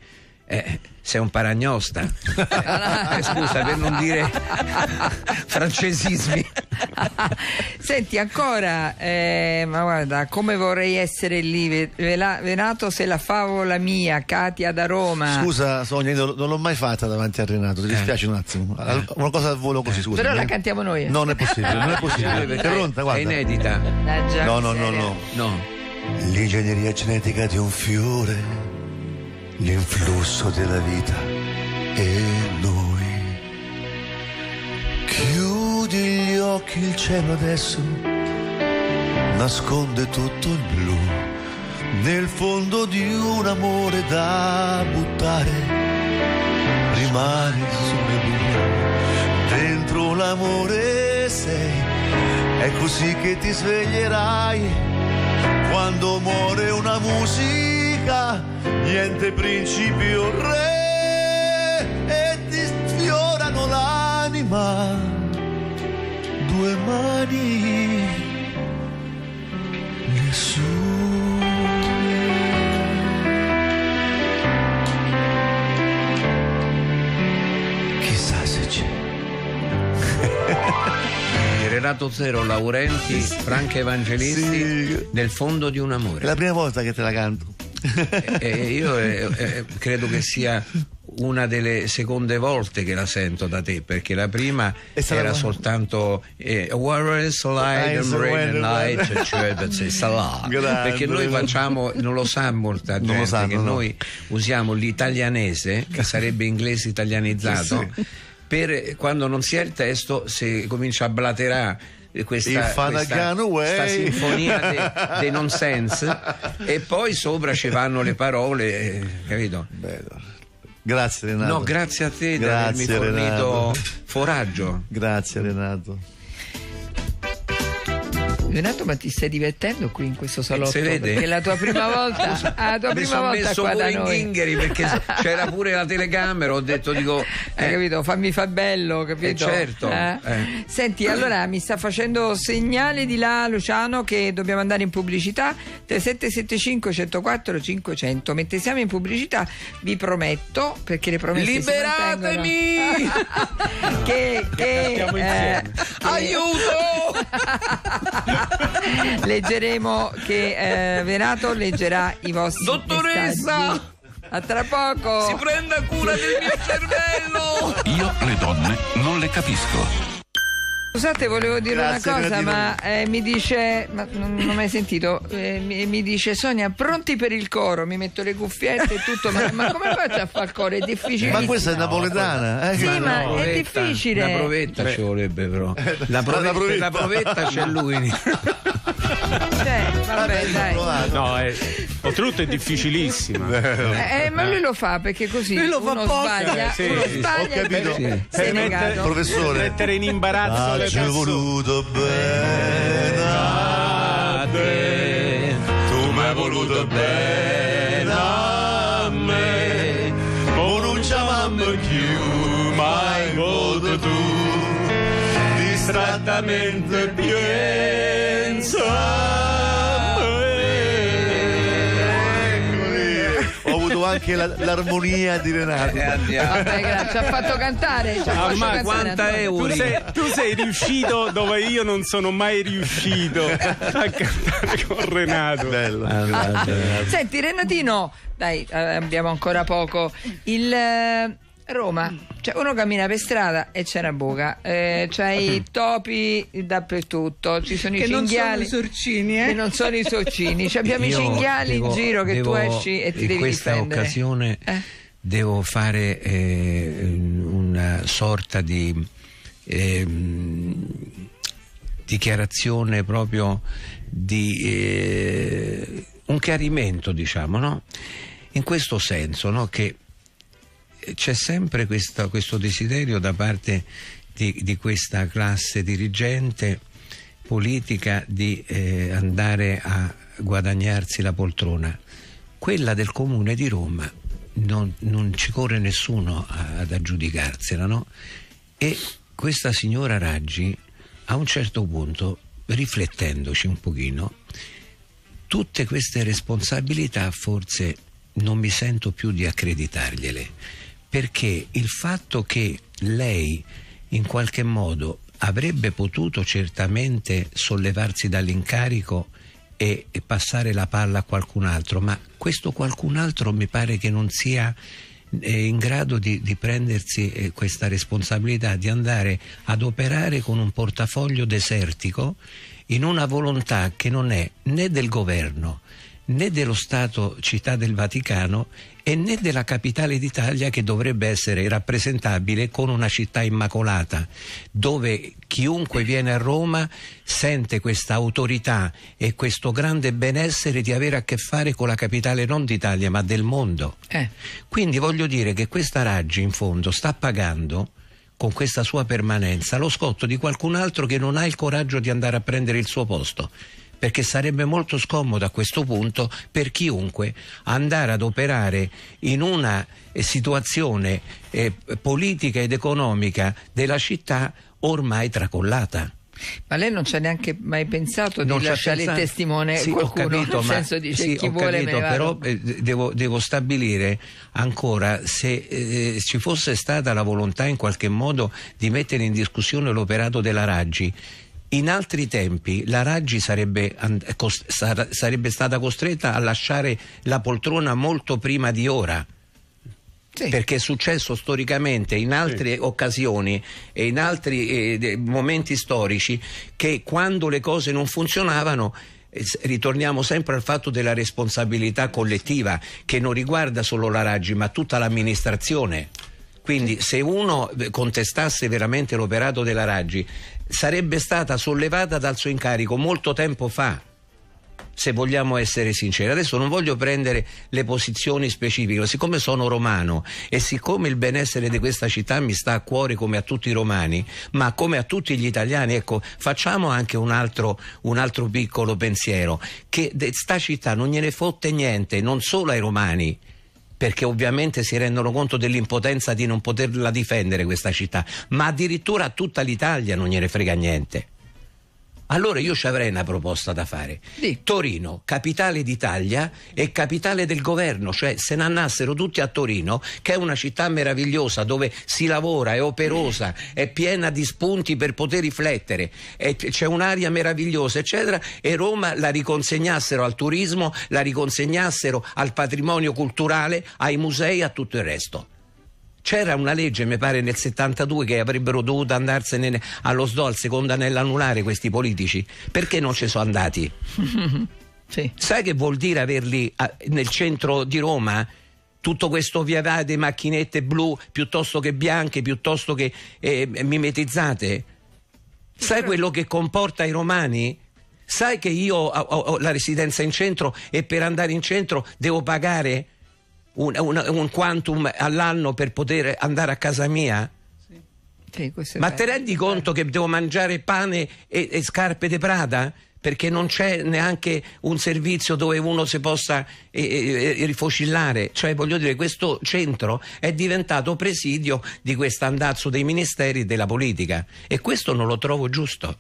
eh, sei un paragnosta. Eh, scusa, per non dire francesismi. Senti ancora, eh, ma guarda, come vorrei essere lì, Venato se la favola mia, Katia da Roma. Scusa Sonia, io non l'ho mai fatta davanti a Renato, ti dispiace un attimo. Al- Una cosa al volo così, scusa. Però la cantiamo noi. Non è possibile, non è possibile. È pronta, È guarda. inedita. Mannaggia No, no, no, no. No. L'ingegneria genetica di un fiore, l'influsso della vita e noi. Chiudi gli occhi, il cielo adesso nasconde tutto il blu nel fondo di un amore da buttare. Rimani sole blu, dentro l'amore sei, è così che ti sveglierai quando muore una musica, musica, niente principio re e ti sfiorano l'anima. Due mani, nessuno. Chissà se c'è. Renato Zero, Laurenti, Franca Evangelisti, sì. nel fondo di un amore. È la prima volta che te la canto. E io eh, eh, credo che sia una delle seconde volte che la sento da te, perché la prima era soltanto eh, Where is light and rain and light, cioè. Grande. perché noi facciamo, non lo sa molta gente, Non lo sanno, che no. noi usiamo l'italianese, che sarebbe inglese italianizzato, per quando non si ha il testo, se comincia a blaterare questa, Fanagano questa, way. questa sinfonia de- dei nonsense e poi sopra ci vanno le parole, eh, capito? Bello. Grazie Renato. No, grazie a te di avermi Grazie, fornito Renato. foraggio. Grazie Renato. Renato, ma ti stai divertendo qui in questo salotto? si vede? Perché è la tua prima volta, ah, la tua Mi prima volta messo qua da pure in noi. ghingheri perché c'era pure la telecamera, ho detto dico Hai eh, capito? Fammi fa bello, capito? Eh, certo, Eh? eh. Senti, allora mi sta facendo segnale di là Luciano che dobbiamo andare in pubblicità 3775 104 500. Mentre siamo in pubblicità vi prometto, perché le promesse si Liberatemi! che, che, eh, insieme. aiuto! leggeremo che eh, Venato leggerà i vostri Dottoressa! messaggi. A tra poco. Si prenda cura del mio cervello! Io le donne non le capisco. Scusate, volevo dire Grazie, una cosa, ma eh, mi dice, ma non, non ho mai sentito, eh, mi, mi dice Sonia, pronti per il coro, mi metto le cuffiette e tutto, ma, ma come faccio a fare il coro? È difficile. Ma questa è napoletana, eh? Sì, ma Una è provetta- difficile. Una provetta ci vorrebbe però. La, prove- la provetta. la provetta c'è lui. Cioè, vabbè, dai. No, è, oltretutto è difficilissima. Eh, eh, ma lui lo fa perché così Lui lo fa uno apposta. sbaglia, Sì, uno sì, sbaglia ho capito. dice, Per mettere. Professore. per mettere in imbarazzo Ah, le ci voluto bene a te, tu mi hai voluto bene a me, o non ci amammo più, ma hai voluto tu, distrattamente me. Ho avuto anche la- l'armonia di Renato. Eh, andiamo. Vabbè, grazie, ci ha fatto cantare. Ci ha fatto Ormai cantare, quanta Antonio. euro? Tu sei, tu sei riuscito dove io non sono mai riuscito a cantare con Renato. Bello. Senti Renatino, dai, eh, abbiamo ancora poco. Il eh, Roma, cioè uno cammina per strada e c'è una buca, eh, c'hai i topi dappertutto, ci sono i Che non sono cinghiali. i sorcini, eh? Che non sono i sorcini, Ci abbiamo i Io cinghiali devo- in giro che devo- tu esci e ti in devi questa difendere. occasione Eh. devo fare eh, una sorta di ehm, dichiarazione proprio di eh, un chiarimento diciamo no? in questo senso no? che c'è sempre questa- questo desiderio da parte di, di questa classe dirigente politica di eh, andare a guadagnarsi la poltrona. Quella del comune di Roma non, non ci corre nessuno ad aggiudicarsela, no? E questa signora Raggi, a un certo punto, riflettendoci un pochino, tutte queste responsabilità forse non mi sento più di accreditargliele, perché il fatto che lei in qualche modo avrebbe potuto certamente sollevarsi dall'incarico e, passare la palla a qualcun altro, ma questo qualcun altro mi pare che non sia eh, in grado di, di prendersi eh, questa responsabilità di andare ad operare con un portafoglio desertico in una volontà che non è né del governo né dello Stato città del Vaticano e né della capitale d'Italia che dovrebbe essere rappresentabile con una città immacolata, dove chiunque viene a Roma sente questa autorità e questo grande benessere di avere a che fare con la capitale non d'Italia ma del mondo. Eh. Quindi voglio dire che questa Raggi in fondo sta pagando con questa sua permanenza lo scotto di qualcun altro che non ha il coraggio di andare a prendere il suo posto. Perché sarebbe molto scomodo a questo punto per chiunque andare ad operare in una eh, situazione eh, politica ed economica della città ormai tracollata. Ma lei non ci ha neanche mai pensato Non di lasciare pensato- il testimone Sì, qualcuno? ho capito, nel ma, senso dice sì, chi vuole capito, però eh, devo, devo stabilire ancora se eh, ci fosse stata la volontà in qualche modo di mettere in discussione l'operato della Raggi. In altri tempi la Raggi sarebbe, sarebbe stata costretta a lasciare la poltrona molto prima di ora. Sì. perché è successo storicamente in altre sì. occasioni e in altri eh, momenti storici che quando le cose non funzionavano eh, ritorniamo sempre al fatto della responsabilità collettiva che non riguarda solo la Raggi ma tutta l'amministrazione. Quindi se uno contestasse veramente l'operato della Raggi sarebbe stata sollevata dal suo incarico molto tempo fa se vogliamo essere sinceri. Adesso non voglio prendere le posizioni specifiche, siccome sono romano e siccome il benessere di questa città mi sta a cuore come a tutti i romani, ma come a tutti gli italiani, ecco, facciamo anche un altro, un altro piccolo pensiero, che di sta città non gliene fotte niente, non solo ai romani, perché ovviamente si rendono conto dell'impotenza di non poterla difendere questa città, ma addirittura tutta l'Italia non gliene frega niente. Allora io ci avrei una proposta da fare. Sì. Torino, capitale d'Italia e capitale del governo, cioè se ne andassero tutti a Torino, che è una città meravigliosa dove si lavora, è operosa, è piena di spunti per poter riflettere, è, c'è un'aria meravigliosa, eccetera, e Roma la riconsegnassero al turismo, la riconsegnassero al patrimonio culturale, ai musei, a tutto il resto. C'era una legge, mi pare, nel 72 che avrebbero dovuto andarsene allo SDO, al secondo anello anulare, questi politici. Perché non ci sono andati? sì. Sai che vuol dire averli a, nel centro di Roma? Tutto questo via di macchinette blu piuttosto che bianche, piuttosto che eh, mimetizzate? Sai quello che comporta i romani? Sai che io ho, ho la residenza in centro e per andare in centro devo pagare un, un, un quantum all'anno per poter andare a casa mia? Sì, Ma te rendi conto che devo mangiare pane e, e scarpe di Prada? Perché non c'è neanche un servizio dove uno si possa eh, eh, rifocillare. Cioè, voglio dire, questo centro è diventato presidio di questo andazzo dei ministeri e della politica. E questo non lo trovo giusto.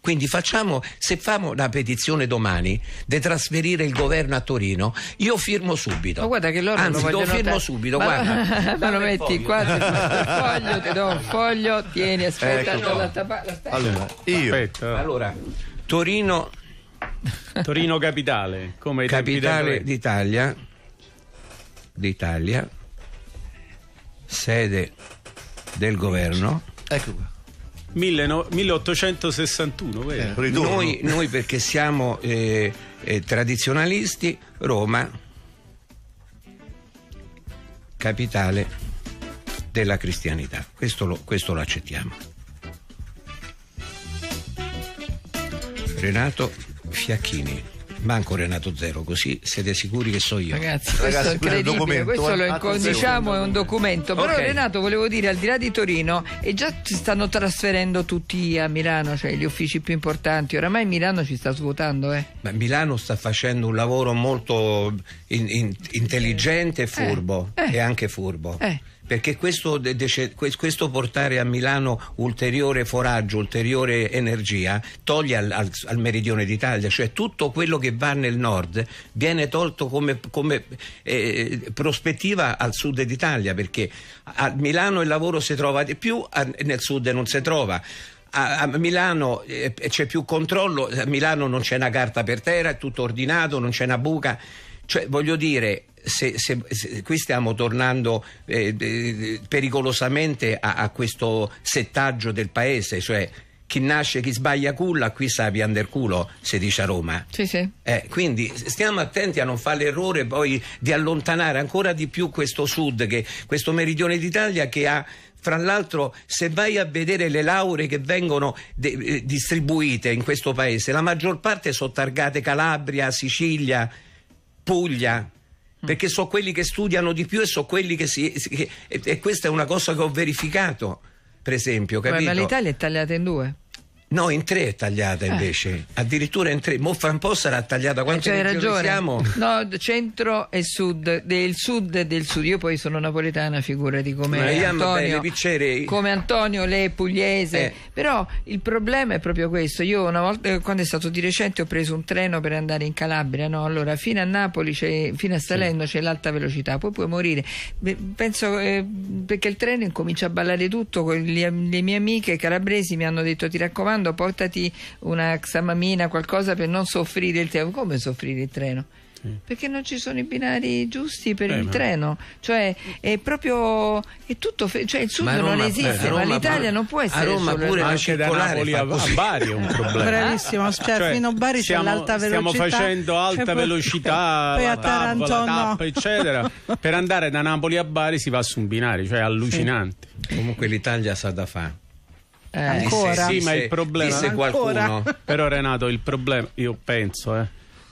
Quindi facciamo, se famo una petizione domani di trasferire il governo a Torino, io firmo subito. Ma guarda che loro Anzi, lo, lo firmo notare. subito, ma, guarda. Ma lo metti qua, ti il foglio, ti do un foglio, tieni, aspetta, ecco. la tapa. Allora, io. Aspetta. Allora, Torino Torino capitale, come capitale d'Italia d'Italia sede del governo. Ecco qua. 1861 eh, noi, noi, perché siamo eh, eh, tradizionalisti Roma capitale della cristianità. Questo lo, questo lo accettiamo. Renato Fiacchini manco Renato Zero, così siete sicuri che so io. Ragazzi, questo Ragazzi, è incredibile, questo lo diciamo è un documento. Però okay. Renato volevo dire, al di là di Torino, e già si stanno trasferendo tutti a Milano, cioè gli uffici più importanti. Oramai Milano ci sta svuotando, eh. Ma Milano sta facendo un lavoro molto in, in, intelligente e furbo, eh. e anche furbo. Eh perché questo, questo, portare a Milano ulteriore foraggio, ulteriore energia, toglie al, al, al, meridione d'Italia, cioè tutto quello che va nel nord viene tolto come, come eh, prospettiva al sud d'Italia, perché a Milano il lavoro si trova di più, nel sud non si trova. A, a Milano eh, c'è più controllo, a Milano non c'è una carta per terra, è tutto ordinato, non c'è una buca. Cioè, voglio dire, se, se, se, qui stiamo tornando eh, eh, pericolosamente a, a, questo settaggio del paese, cioè chi nasce, chi sbaglia culla, qui sa piander culo, si dice a Roma. Sì, sì. Eh, quindi stiamo attenti a non fare l'errore poi di allontanare ancora di più questo sud, che, questo meridione d'Italia che ha fra l'altro, se vai a vedere le lauree che vengono de- eh, distribuite in questo paese, la maggior parte sono targate Calabria, Sicilia, Puglia perché so quelli che studiano di più e so quelli che si... Che, e, e, questa è una cosa che ho verificato, per esempio, capito? Ma l'Italia è tagliata in due. No, in tre è tagliata eh. invece, eh. addirittura in tre. Mo fra un po' sarà tagliata quante eh, ragione. siamo? No, centro e sud, del sud e del sud. Io poi sono napoletana, figurati come Antonio, come Antonio, lei è pugliese. Eh. Però il problema è proprio questo. Io una volta, eh, quando è stato di recente, ho preso un treno per andare in Calabria, no? Allora, fino a Napoli, fino a Salendo sì. c'è l'alta velocità, poi puoi morire. Penso eh, perché il treno incomincia a ballare tutto. Le, le mie amiche calabresi mi hanno detto ti raccomando raccomando portati una xamamina, qualcosa per non soffrire il treno. Come soffrire il treno? Perché non ci sono i binari giusti per Eh, il ma- treno, cioè è proprio è tutto, fe- cioè il sud Ma a non Roma- esiste, a ma Roma l'Italia pure- non può a essere Roma solo pure anche da Napoli a, a. Bari è un problema. Bravissimo, cioè, Cioè, fino a Bari c'è stiamo- l'alta velocità. Stiamo facendo alta Cioè, poi- velocità, poi la a Taranto tappa, la no. tappa, eccetera. per andare da Napoli a Bari si va su un binario, cioè è allucinante. Comunque l'Italia sa da fare. Eh, Ancora? Sì, ma il problema- Disse qualcuno. Ancora? Però Renato, il problema, io penso, eh,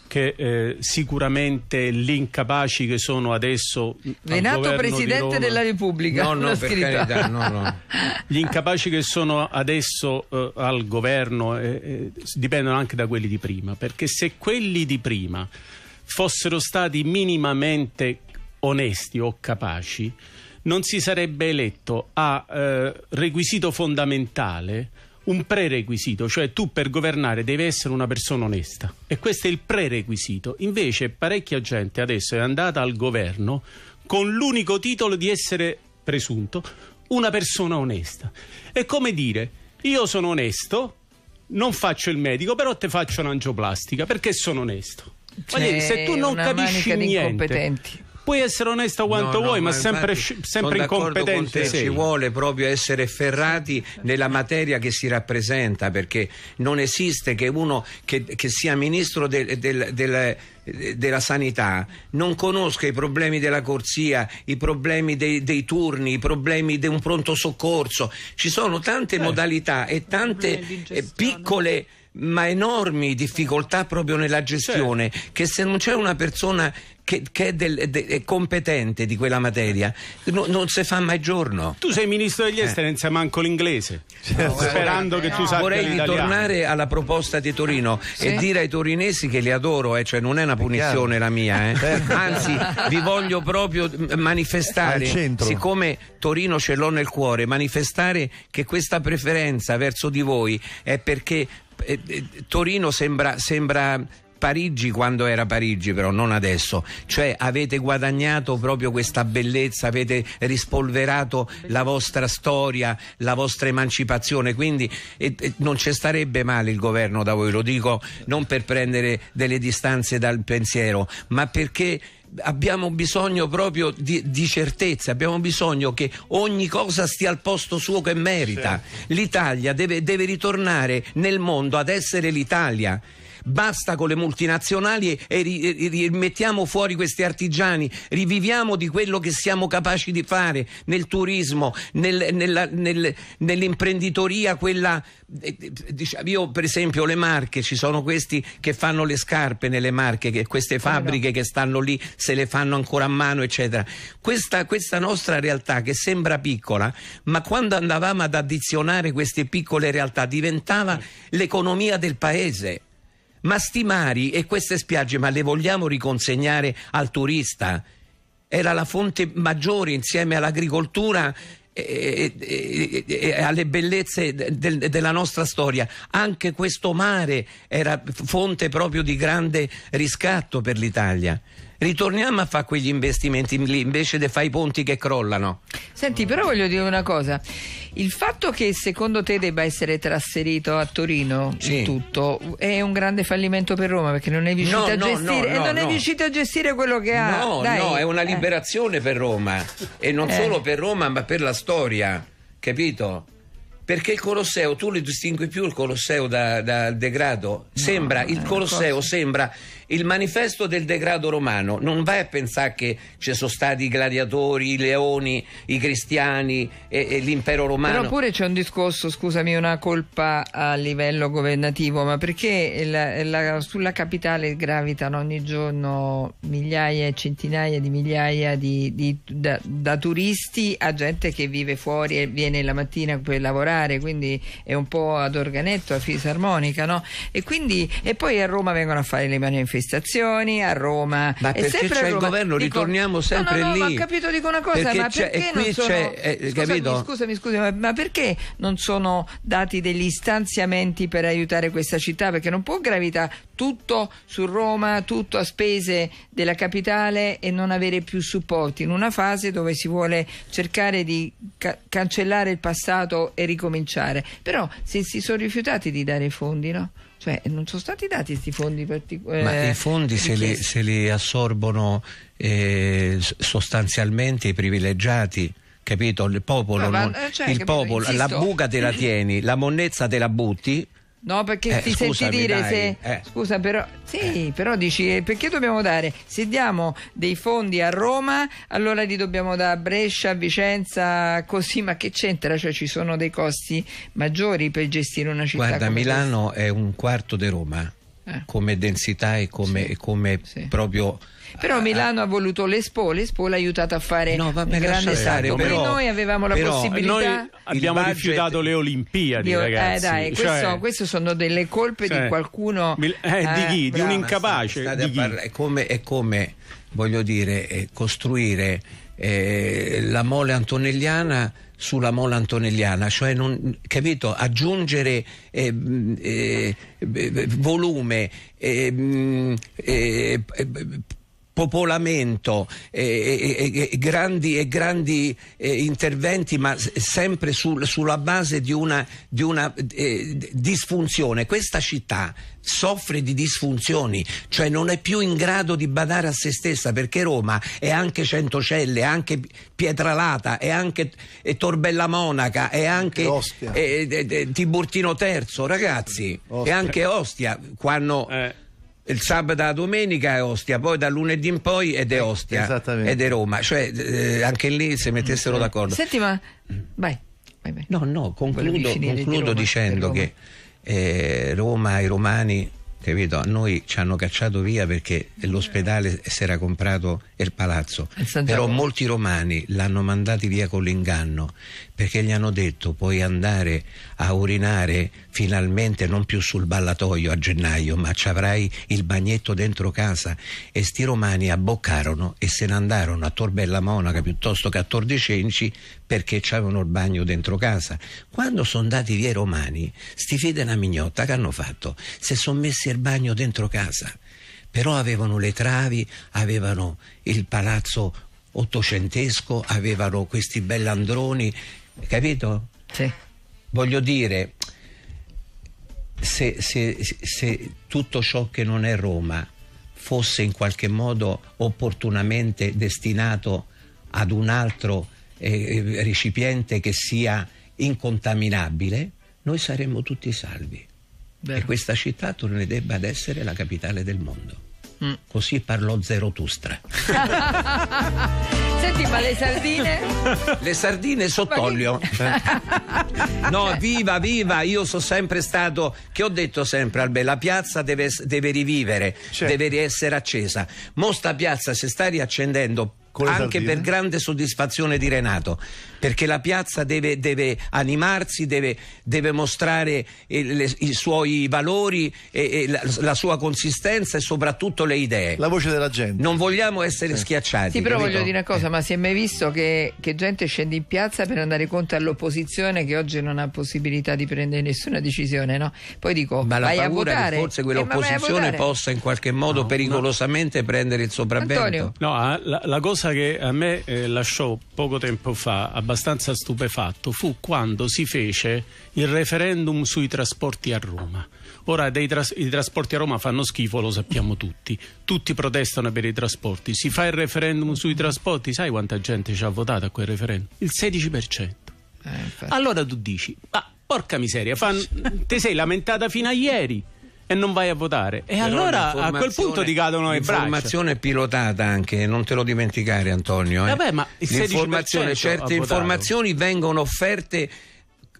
che eh, sicuramente gli incapaci che sono adesso al Renato Presidente Roma- della Repubblica. No, no, per scritto. carità, no, no. Gli incapaci che sono adesso eh, al governo eh, eh, dipendono anche da quelli di prima, perché se quelli di prima fossero stati minimamente onesti o capaci, non si sarebbe eletto a eh, requisito fondamentale un prerequisito, cioè tu per governare devi essere una persona onesta e questo è il prerequisito. Invece parecchia gente adesso è andata al governo con l'unico titolo di essere presunto una persona onesta. È come dire, io sono onesto, non faccio il medico, però te faccio un'angioplastica perché sono onesto. Dire, se tu non capisci niente. Puoi essere onesto quanto No, no, vuoi, ma, sempre, sono sempre con incompetente te, sei. Ci vuole proprio essere ferrati nella materia che si rappresenta, perché non esiste che uno che, che sia ministro del- del- del- della sanità non conosca i problemi della corsia, i problemi dei, dei turni, i problemi di un pronto soccorso. Ci sono tante modalità e tante eh, piccole ma enormi difficoltà proprio nella gestione che se non c'è una persona che, che è, del- de- è competente di quella materia no- non si fa mai giorno. Tu sei ministro degli esteri, non sai manco l'inglese, sperando che tu sappia vorrei l'italiano. ritornare alla proposta di Torino e dire ai torinesi che li adoro, eh, cioè non è una punizione la mia, eh. anzi vi voglio proprio manifestare, siccome Torino ce l'ho nel cuore, manifestare che questa preferenza verso di voi è perché eh, eh, Torino sembra, sembra Parigi quando era Parigi, però non adesso. Cioè avete guadagnato proprio questa bellezza, avete rispolverato la vostra storia, la vostra emancipazione. Quindi eh, eh, non ci starebbe male il governo da voi, lo dico non per prendere delle distanze dal pensiero, ma perché abbiamo bisogno proprio di, di certezze, abbiamo bisogno che ogni cosa stia al posto suo che merita. L'Italia deve, deve ritornare nel mondo ad essere l'Italia. Basta con le multinazionali e, ri- rimettiamo fuori questi artigiani, riviviamo di quello che siamo capaci di fare nel turismo, nel- nella- nel- nell'imprenditoria, quella diciamo, io per esempio le marche, ci sono questi che fanno le scarpe nelle marche, che, queste fabbriche che stanno lì, se le fanno ancora a mano, eccetera. Questa, questa nostra realtà che sembra piccola, ma quando andavamo ad addizionare queste piccole realtà diventava l'economia del paese. Ma sti mari e queste spiagge, ma le vogliamo riconsegnare al turista? Era la fonte maggiore insieme all'agricoltura e, e- e- alle bellezze del- della nostra storia. Anche questo mare era fonte proprio di grande riscatto per l'Italia. Ritorniamo a fare quegli investimenti lì invece di fare i ponti che crollano. Senti, però voglio dire una cosa. Il fatto che secondo te debba essere trasferito a Torino Sì. il tutto è un grande fallimento per Roma perché non è riuscito No, a gestire no, no, non è a gestire quello che ha. No, Dai. no, è una Eh. liberazione per Roma e non Eh. solo per Roma, ma per la storia, capito? Perché il Colosseo, tu li distingui più il Colosseo da- dal degrado? Sembra, il Colosseo sembra il manifesto del degrado romano. Non vai a pensare che ci sono stati i gladiatori, i leoni, i cristiani e, e l'impero romano. Però pure c'è un discorso, scusami, una colpa a livello governativo, ma perché la- la- sulla capitale gravitano ogni giorno migliaia e centinaia di migliaia di, di- da, da turisti a gente che vive fuori e viene la mattina per lavorare, quindi è un po' ad organetto, a fisarmonica, no? E, quindi, e poi a Roma vengono a fare le manifestazioni manifestazioni a Roma. Ma È perché c'è a il Roma. governo, Dico- ritorniamo sempre no, no, no, lì. ma ho capito, dico una cosa, Perché ma perché non sono... eh, scusami, scusami, scusami, ma, ma perché non sono dati degli stanziamenti per aiutare questa città? Perché non può gravitare tutto su Roma, tutto a spese della capitale e non avere più supporti in una fase dove si vuole cercare di ca- cancellare il passato e ricominciare. Però se si sono rifiutati di dare i fondi, no? Cioè, non sono stati dati questi fondi particolari. Ma i fondi se li, se li assorbono eh, sostanzialmente i privilegiati. Capito? Il popolo, No, ma- non- eh, cioè, il capito, popolo la buca te la tieni, la monnezza te la butti. No, perché Eh, ti senti scusami, dire dai, se. eh. Scusa, però. Sì, però dici eh, perché dobbiamo dare? Se diamo dei fondi a Roma, allora li dobbiamo dare a Brescia, a Vicenza, così, ma che c'entra? Cioè ci sono dei costi maggiori per gestire una città. Guarda, Milano è un quarto di Roma Eh. come densità e come, Sì. e come Sì. proprio. Però Milano ha voluto l'Expo, l'Expo l'ha aiutato a fare No, vabbè, un grande salto. però- noi avevamo la però possibilità. Noi abbiamo budget- rifiutato le Olimpiadi, Io- ragazzi. eh, dai, questo, Cioè, questo sono delle colpe cioè, di qualcuno. Mil- eh, di chi? Di bravo. un incapace? State a di chi? parla- è, come, è come, voglio dire, eh, costruire eh, la mole antonelliana sulla mole antonelliana, cioè non, capito, aggiungere eh, mh, eh, eh, volume, eh, eh, eh, popolamento e, e- grandi, e grandi eh, interventi ma sempre sul- sulla base di una, di una eh, disfunzione questa città soffre di disfunzioni cioè non è più in grado di badare a se stessa perché Roma è anche Centocelle è anche Pietralata è anche eh, Torbella Monaca è anche eh, eh, eh, Tiburtino Terzo ragazzi Ostia. è anche Ostia quando Eh. Il sabato la domenica è Ostia, poi dal lunedì in poi ed è Ostia esattamente. ed è Roma, cioè eh, anche lì si mettessero d'accordo. Senti, ma. Vai, vai, vai. No, no, concludo, finire di concludo Roma, dicendo Roma. che eh, Roma, i romani, capito, a noi ci hanno cacciato via perché l'ospedale si era comprato il palazzo, però molti romani l'hanno mandati via con l'inganno perché gli hanno detto puoi andare a urinare finalmente non più sul ballatoio a gennaio ma ci avrai il bagnetto dentro casa. E sti romani abboccarono e se ne andarono a Torbella Monaca piuttosto che a Tor de Cenci perché c'avevano il bagno dentro casa. Quando sono andati via i romani sti figli della mignotta che hanno fatto? Si sono messi il bagno dentro casa. Però avevano le travi avevano il palazzo ottocentesco avevano questi bellandroni capito? Sì. voglio dire, se, se- se tutto ciò che non è Roma fosse in qualche modo opportunamente destinato ad un altro eh, recipiente che sia incontaminabile, noi saremmo tutti salvi. Vero. E questa città tornerebbe ad essere la capitale del mondo. Mm. Così parlò Zerotustra. Senti, ma le sardine? Le sardine sott'olio. No, viva, viva! Io sono sempre stato, che ho detto sempre, Albe, la piazza deve, deve rivivere, Certo. deve essere accesa. Mo sta piazza si sta riaccendendo anche sardine? per grande soddisfazione di Renato, perché la piazza deve, deve animarsi, deve, deve mostrare eh, le- i suoi valori, e, e la, la sua consistenza e soprattutto le idee. La voce della gente. Non vogliamo essere schiacciati. Sì, però capito? voglio dire una cosa, ma si è mai visto che, che gente scende in piazza per andare contro all'opposizione che oggi non ha possibilità di prendere nessuna decisione, no? Poi dico, Ma la paura che forse Eh, quell'opposizione possa in qualche modo pericolosamente prendere il sopravvento. Antonio. No, ah, la, la cosa che a me eh, lasciò poco tempo fa abbastanza stupefatto fu quando si fece il referendum sui trasporti a Roma. Ora dei tras- i trasporti a Roma fanno schifo, lo sappiamo tutti. Tutti protestano per i trasporti. Si fa il referendum sui trasporti, sai quanta gente ci ha votato a quel referendum? Il 16%. Eh. Allora tu dici, ma porca miseria, fan- ti sei lamentata fino a ieri e non vai a votare. E Però allora a quel punto ti cadono le braccia. L'informazione pilotata anche, non te lo dimenticare Antonio. eh. Vabbè, ma il 16% L'informazione, certe informazioni vengono offerte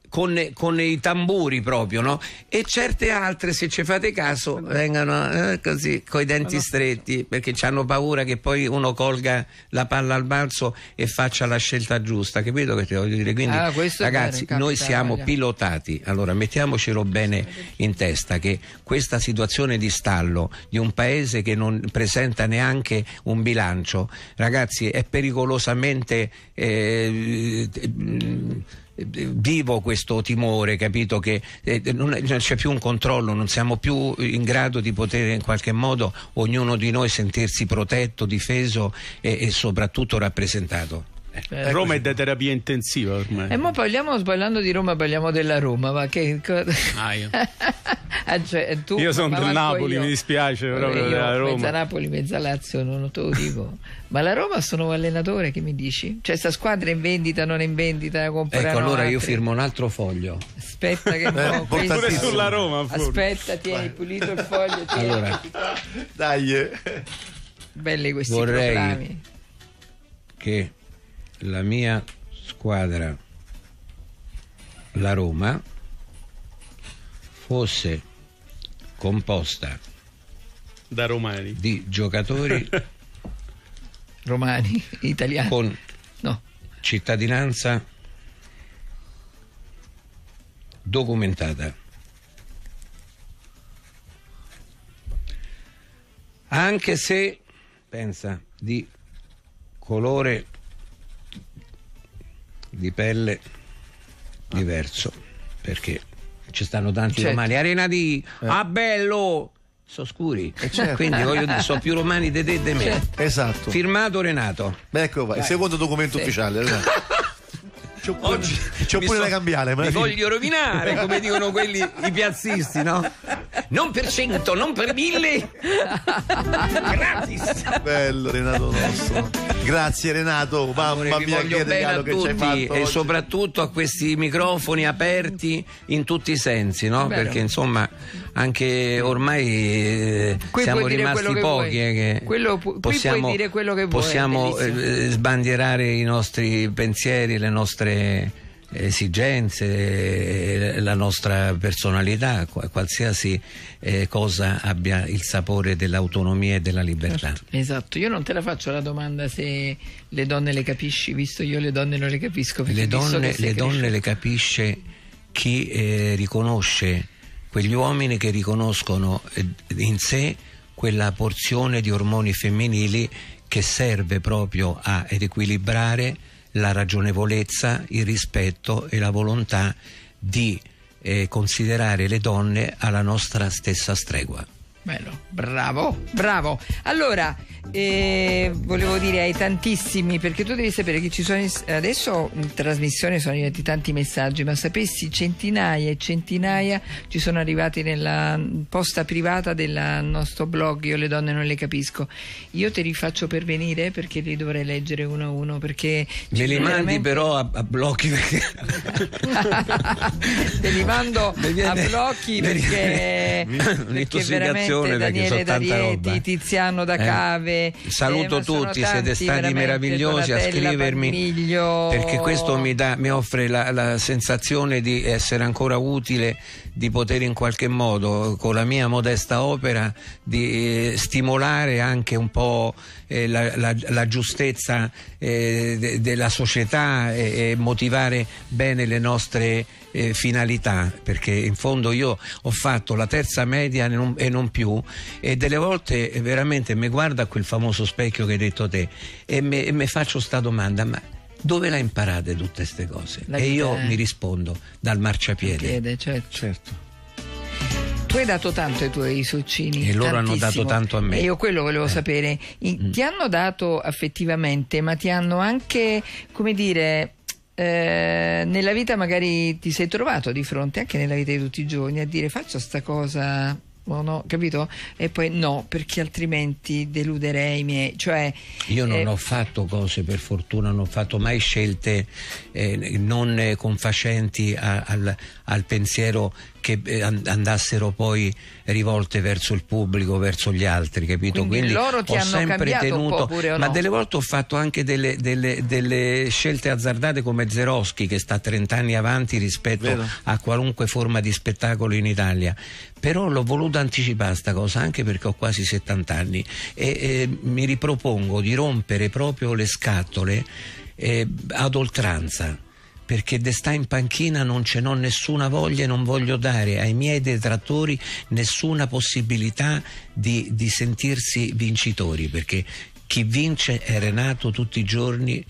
con, con, i tamburi proprio, no? E certe altre, se ci fate caso, vengono eh, così, coi denti stretti, perché hanno paura che poi uno colga la palla al balzo e faccia la scelta giusta, capito che ti voglio dire? Quindi, Ah, ragazzi, bene, noi siamo pilotati, allora mettiamocelo bene in testa che questa situazione di stallo di un paese che non presenta neanche un bilancio, ragazzi, è pericolosamente eh, eh, vivo questo timore, capito? Che eh, non, c'è più un controllo, non siamo più in grado di poter in qualche modo ognuno di noi sentirsi protetto, difeso e, e soprattutto rappresentato. Eh, Roma è da terapia intensiva ormai. E mo parliamo, parlando di Roma, parliamo della Roma, ma che co- Ah, io. Ah, cioè, tu, Io sono del Napoli, io. mi dispiace, proprio Io della Roma. Mezza Napoli, mezza Lazio, non te lo dico. ma la Roma sono allenatore, che mi dici? Cioè, sta squadra è in vendita, non è in vendita, la Ecco, allora io altri? firmo un altro foglio. Aspetta che Eh, mo- importantissimo. Pure sulla Roma, fuori. Aspetta, tieni pulito il foglio, tieni. Allora, Dai. eh. Belli questi Vorrei- proclami. che la mia squadra, la Roma, fosse composta Da romani. di giocatori Romani, italiani. con No. cittadinanza documentata. Anche se, pensa, di colore di pelle diverso, perché ci stanno tanti Certo. romani. Arena di Ah bello! Sono scuri. certo. Quindi voglio dire, sono più romani di te e di me. Esatto. Firmato Renato. Beh, ecco qua, il secondo documento Sì. ufficiale. C'ho pure, Oggi c'ho pure so- da cambiare. Ma Mi voglio rovinare, come dicono quelli i piazzisti, no? Non per cento, non per mille. Gratis. Bello Renato nostro. Grazie Renato, Amore, mamma vi mia voglio che regalo a che ci hai tutti fatto e oggi. soprattutto a questi microfoni aperti in tutti i sensi, no? Perché insomma anche ormai eh, Qui siamo rimasti quello che pochi vuoi. eh, che Quello pu- possiamo, dire quello che vuoi, è possiamo eh, sbandierare i nostri pensieri, le nostre esigenze, eh, la nostra personalità, qua- qualsiasi eh, cosa abbia il sapore dell'autonomia e della libertà. Esatto, io non te la faccio la domanda se le donne le capisci, visto io le donne non le capisco. Le donne, le donne le capisce chi eh, riconosce quegli uomini che riconoscono eh, in sé quella porzione di ormoni femminili che serve proprio a ed equilibrare la ragionevolezza, il rispetto e la volontà di eh, considerare le donne alla nostra stessa stregua. Bello, bravo, bravo. Allora, eh, volevo dire ai tantissimi, perché tu devi sapere che ci sono adesso in trasmissione sono arrivati tanti messaggi, ma sapessi centinaia e centinaia ci sono arrivati nella posta privata del nostro blog, io le donne non le capisco. Io te li faccio pervenire perché li dovrei leggere uno a uno, perché Me li mandi veramente- però a, a blocchi perché te li mando viene- a blocchi perché, viene perché veramente perché Daniele D'Arieti, roba. Tiziano da Eh. Cave Saluto eh, ma sono tutti, siete stati meravigliosi a scrivermi Parmiglio. perché questo mi, dà- mi offre la, la sensazione di essere ancora utile, di poter in qualche modo con la mia modesta opera di eh, stimolare anche un po' eh, la, la- la giustezza eh, de- della società e, e motivare bene le nostre eh, finalità. Perché in fondo io ho fatto la terza media e non, e non più e delle volte veramente mi guardo a quel famoso specchio che hai detto te e mi faccio sta domanda ma dove la imparate tutte queste cose? La e io è- mi rispondo dal marciapiede Chiede, certo. Certo. Tu hai dato tanto ai tuoi succini. E loro hanno tantissimo. dato tanto a me. Mm. E io quello volevo sapere. In- Ti hanno dato affettivamente, ma ti hanno anche, come dire, eh, nella vita magari ti sei trovato di fronte, anche nella vita di tutti i giorni, a dire faccio sta cosa. No, capito? E poi no, perché altrimenti deluderei i miei. Cioè, Io non eh, ho fatto cose per fortuna, non ho fatto mai scelte eh, non confacenti a- al, al pensiero che eh, andassero poi rivolte verso il pubblico, verso gli altri, capito? Quindi, Quindi loro ti ho hanno sempre tenuto, pure, ma no? delle volte ho fatto anche delle, delle, delle, scelte azzardate come Zeroschi che sta 30 anni avanti rispetto Vero. a qualunque forma di spettacolo in Italia. Però l'ho voluto anticipare sta cosa anche perché ho quasi 70 anni e, e mi ripropongo di rompere proprio le scatole eh, ad oltranza perché de sta in panchina non ce n'ho nessuna voglia e non voglio dare ai miei detrattori nessuna possibilità di, di sentirsi vincitori, perché chi vince è Renato tutti i giorni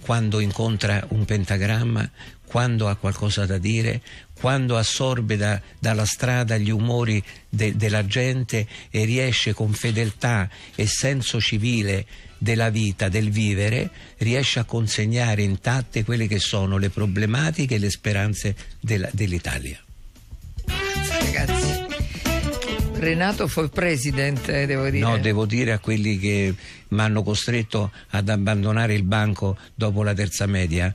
quando incontra un pentagramma, quando ha qualcosa da dire, quando assorbe da, dalla strada gli umori de, della gente e riesce con fedeltà e senso civile della vita, del vivere, riesce a consegnare intatte quelle che sono le problematiche e le speranze della, dell'Italia. Ragazzi, Renato for president, eh, devo dire. No, devo dire a quelli che mi hanno costretto ad abbandonare il banco dopo la terza media.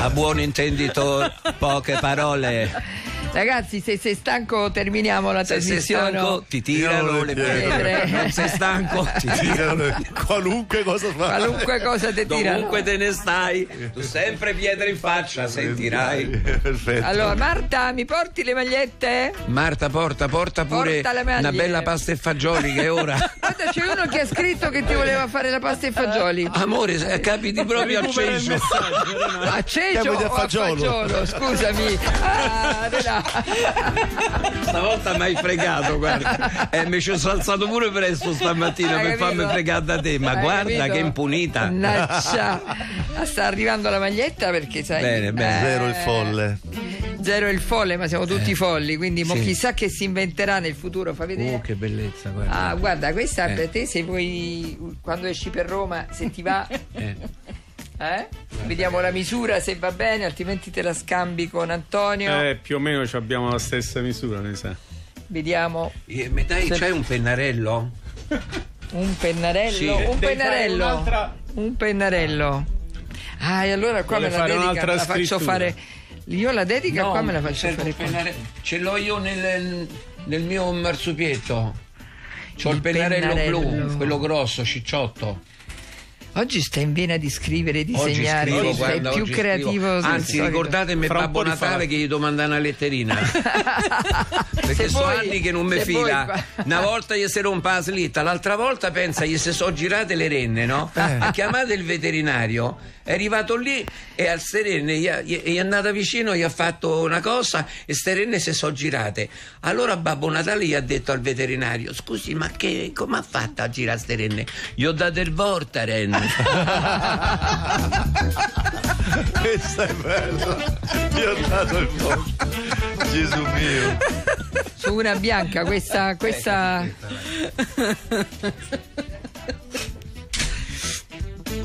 A buon intenditore, poche parole. Ragazzi, se sei stanco terminiamo la Se sei trasmissione. stanco ti tirano le pietre. Non sei stanco ti tirano qualunque cosa fa. Qualunque cosa ti tirano. Dovunque te ne stai, tu sempre pietre in faccia, sentirai. Perfetto. Allora, Marta, mi porti le magliette? Marta, porta, porta pure Porta una bella pasta e fagioli che ora. Guarda, c'è uno che ha scritto che ti voleva fare la pasta e fagioli. Amore, se- capiti proprio Renato. Acceso Chiamo di o a fagiolo? Scusami. Ah. Stavolta mi hai fregato, guarda. E mi ci sono alzato pure presto stamattina Hai per capito? farmi fregare da te. Ma Hai guarda capito? che impunita. Mannaggia. Ah, Sta arrivando la maglietta perché sai. Bene, bene. Zero il folle. Zero il folle, ma siamo tutti folli, quindi mo sì. chissà che si inventerà nel futuro. Fa vedere. Oh, che bellezza, guarda. Ah, guarda, questa Eh. per te se vuoi quando esci per Roma, se ti va, Eh. Eh? Vediamo la misura se va bene, altrimenti te la scambi con Antonio. Eh, più o meno ci abbiamo la stessa misura, mi sa. Vediamo Eh, mi dai, c'hai un pennarello? un pennarello, Sì. un pennarello. Un pennarello. Ah, e allora qua Vuole me la fare dedica, la faccio scrittura. fare io la dedica No, qua me la faccio fare pennarello. Ce l'ho io nel, nel mio marsupietto. C'ho il, Il pennarello, pennarello. blu, quello grosso, cicciotto. Oggi stai in vena di scrivere e Oggi disegnare, scrivo, sei guarda, più oggi creativo. scrivo. Anzi, solito. ricordatemi Babbo Natale fa- che gli devo mandare una letterina. Perché Se sono vuoi- anni che non mi fila. qua- Una volta gli si rompa la slitta, l'altra volta pensa gli si sono girate le renne, no? Ha chiamato il veterinario, è arrivato lì e al serenne gli, gli- gli è andata vicino, gli ha fatto una cosa e ste renne si sono girate. Allora Babbo Natale gli ha detto al veterinario: Scusi, ma che, come ha fatto a girare ste renne? Gli ho dato il Vortaren. Questa è bella. Mi ho dato il folle. Gesù mio. Su una bianca, questa, questa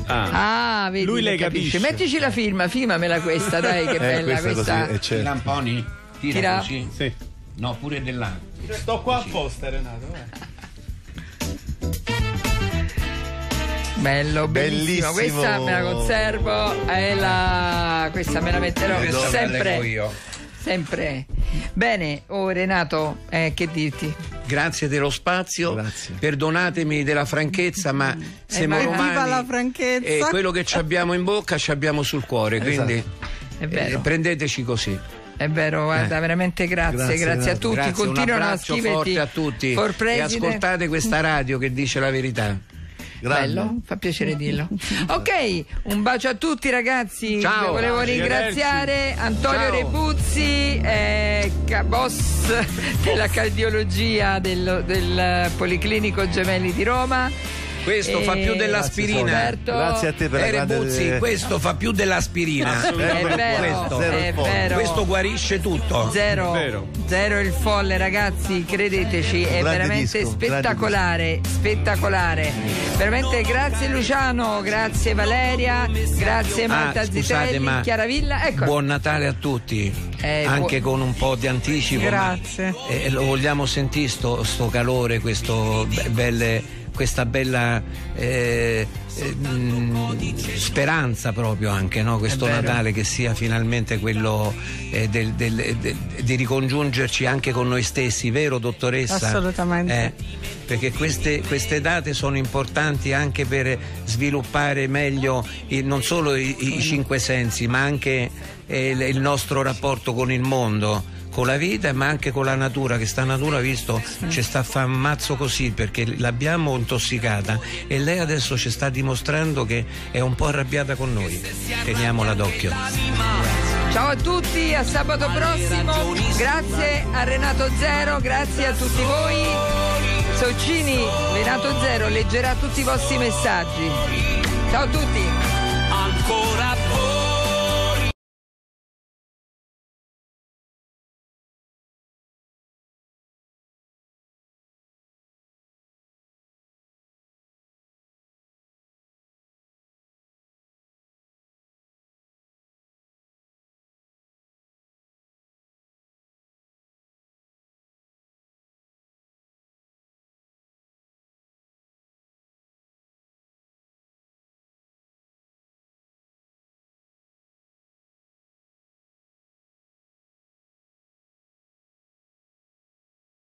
Ah, Ah, vedi, Lui le capisce. capisce. Mettici la firma, firmamela questa, dai, che bella questa così, questa. eh, certo. Lamponi? Tira, Tira. così? sì. No, pure dell'anno. Sto qua apposta, Renato. eh. Bello, bellissimo. Bellissimo. Questa me la conservo. È la... Questa me la metterò sempre. io. Sempre. Bene, oh Renato, eh, che dirti? Grazie dello spazio, Grazie. perdonatemi della franchezza, ma siamo ma romani viva la franchezza. e quello che ci abbiamo in bocca ci abbiamo sul cuore, quindi È vero. eh, prendeteci così. È vero, guarda, veramente grazie, grazie, Grazie, a tutti. Grazie, Continuano a abbraccio scriverti. forte a tutti e ascoltate questa radio che dice la verità. Grande. Bello, fa piacere dirlo. Ok, un bacio a tutti ragazzi. Ciao. Volevo ringraziare Antonio Ciao. Rebuzzi, eh, boss della cardiologia del, del Policlinico Gemelli di Roma. Questo E- fa più dell'aspirina. Roberto. Grazie a te per la Eh, grande... Rebuzzi, questo fa più dell'aspirina. È vero, Questo. È vero. Questo guarisce tutto. Zero, Vero. zero il folle ragazzi, credeteci, è Grande veramente disco, spettacolare, spettacolare. Veramente grazie Luciano, grazie Valeria, grazie Marta Ah, scusate, Zitelli, ma Chiara Villa. Ecco, Buon Natale a tutti, Eh, anche con un po' di anticipo. ma- Grazie. eh, lo vogliamo sentire sto, sto calore, questo be- belle- questa bella eh, eh, speranza proprio anche no? questo Natale che sia finalmente quello eh, del, del, del, di ricongiungerci anche con noi stessi, vero dottoressa? Assolutamente. Eh, perché queste, queste, date sono importanti anche per sviluppare meglio il, non solo i, i, cinque sensi ma anche eh, il nostro rapporto con il mondo con la vita ma anche con la natura che sta natura visto ci sta a fare un mazzo così perché l'abbiamo intossicata e lei adesso ci sta dimostrando che è un po' arrabbiata con noi. Teniamola d'occhio. Ciao a tutti a sabato prossimo. Grazie a Renato Zero grazie a tutti voi. Socini Renato Zero leggerà tutti i vostri messaggi. Ciao a tutti. Ancora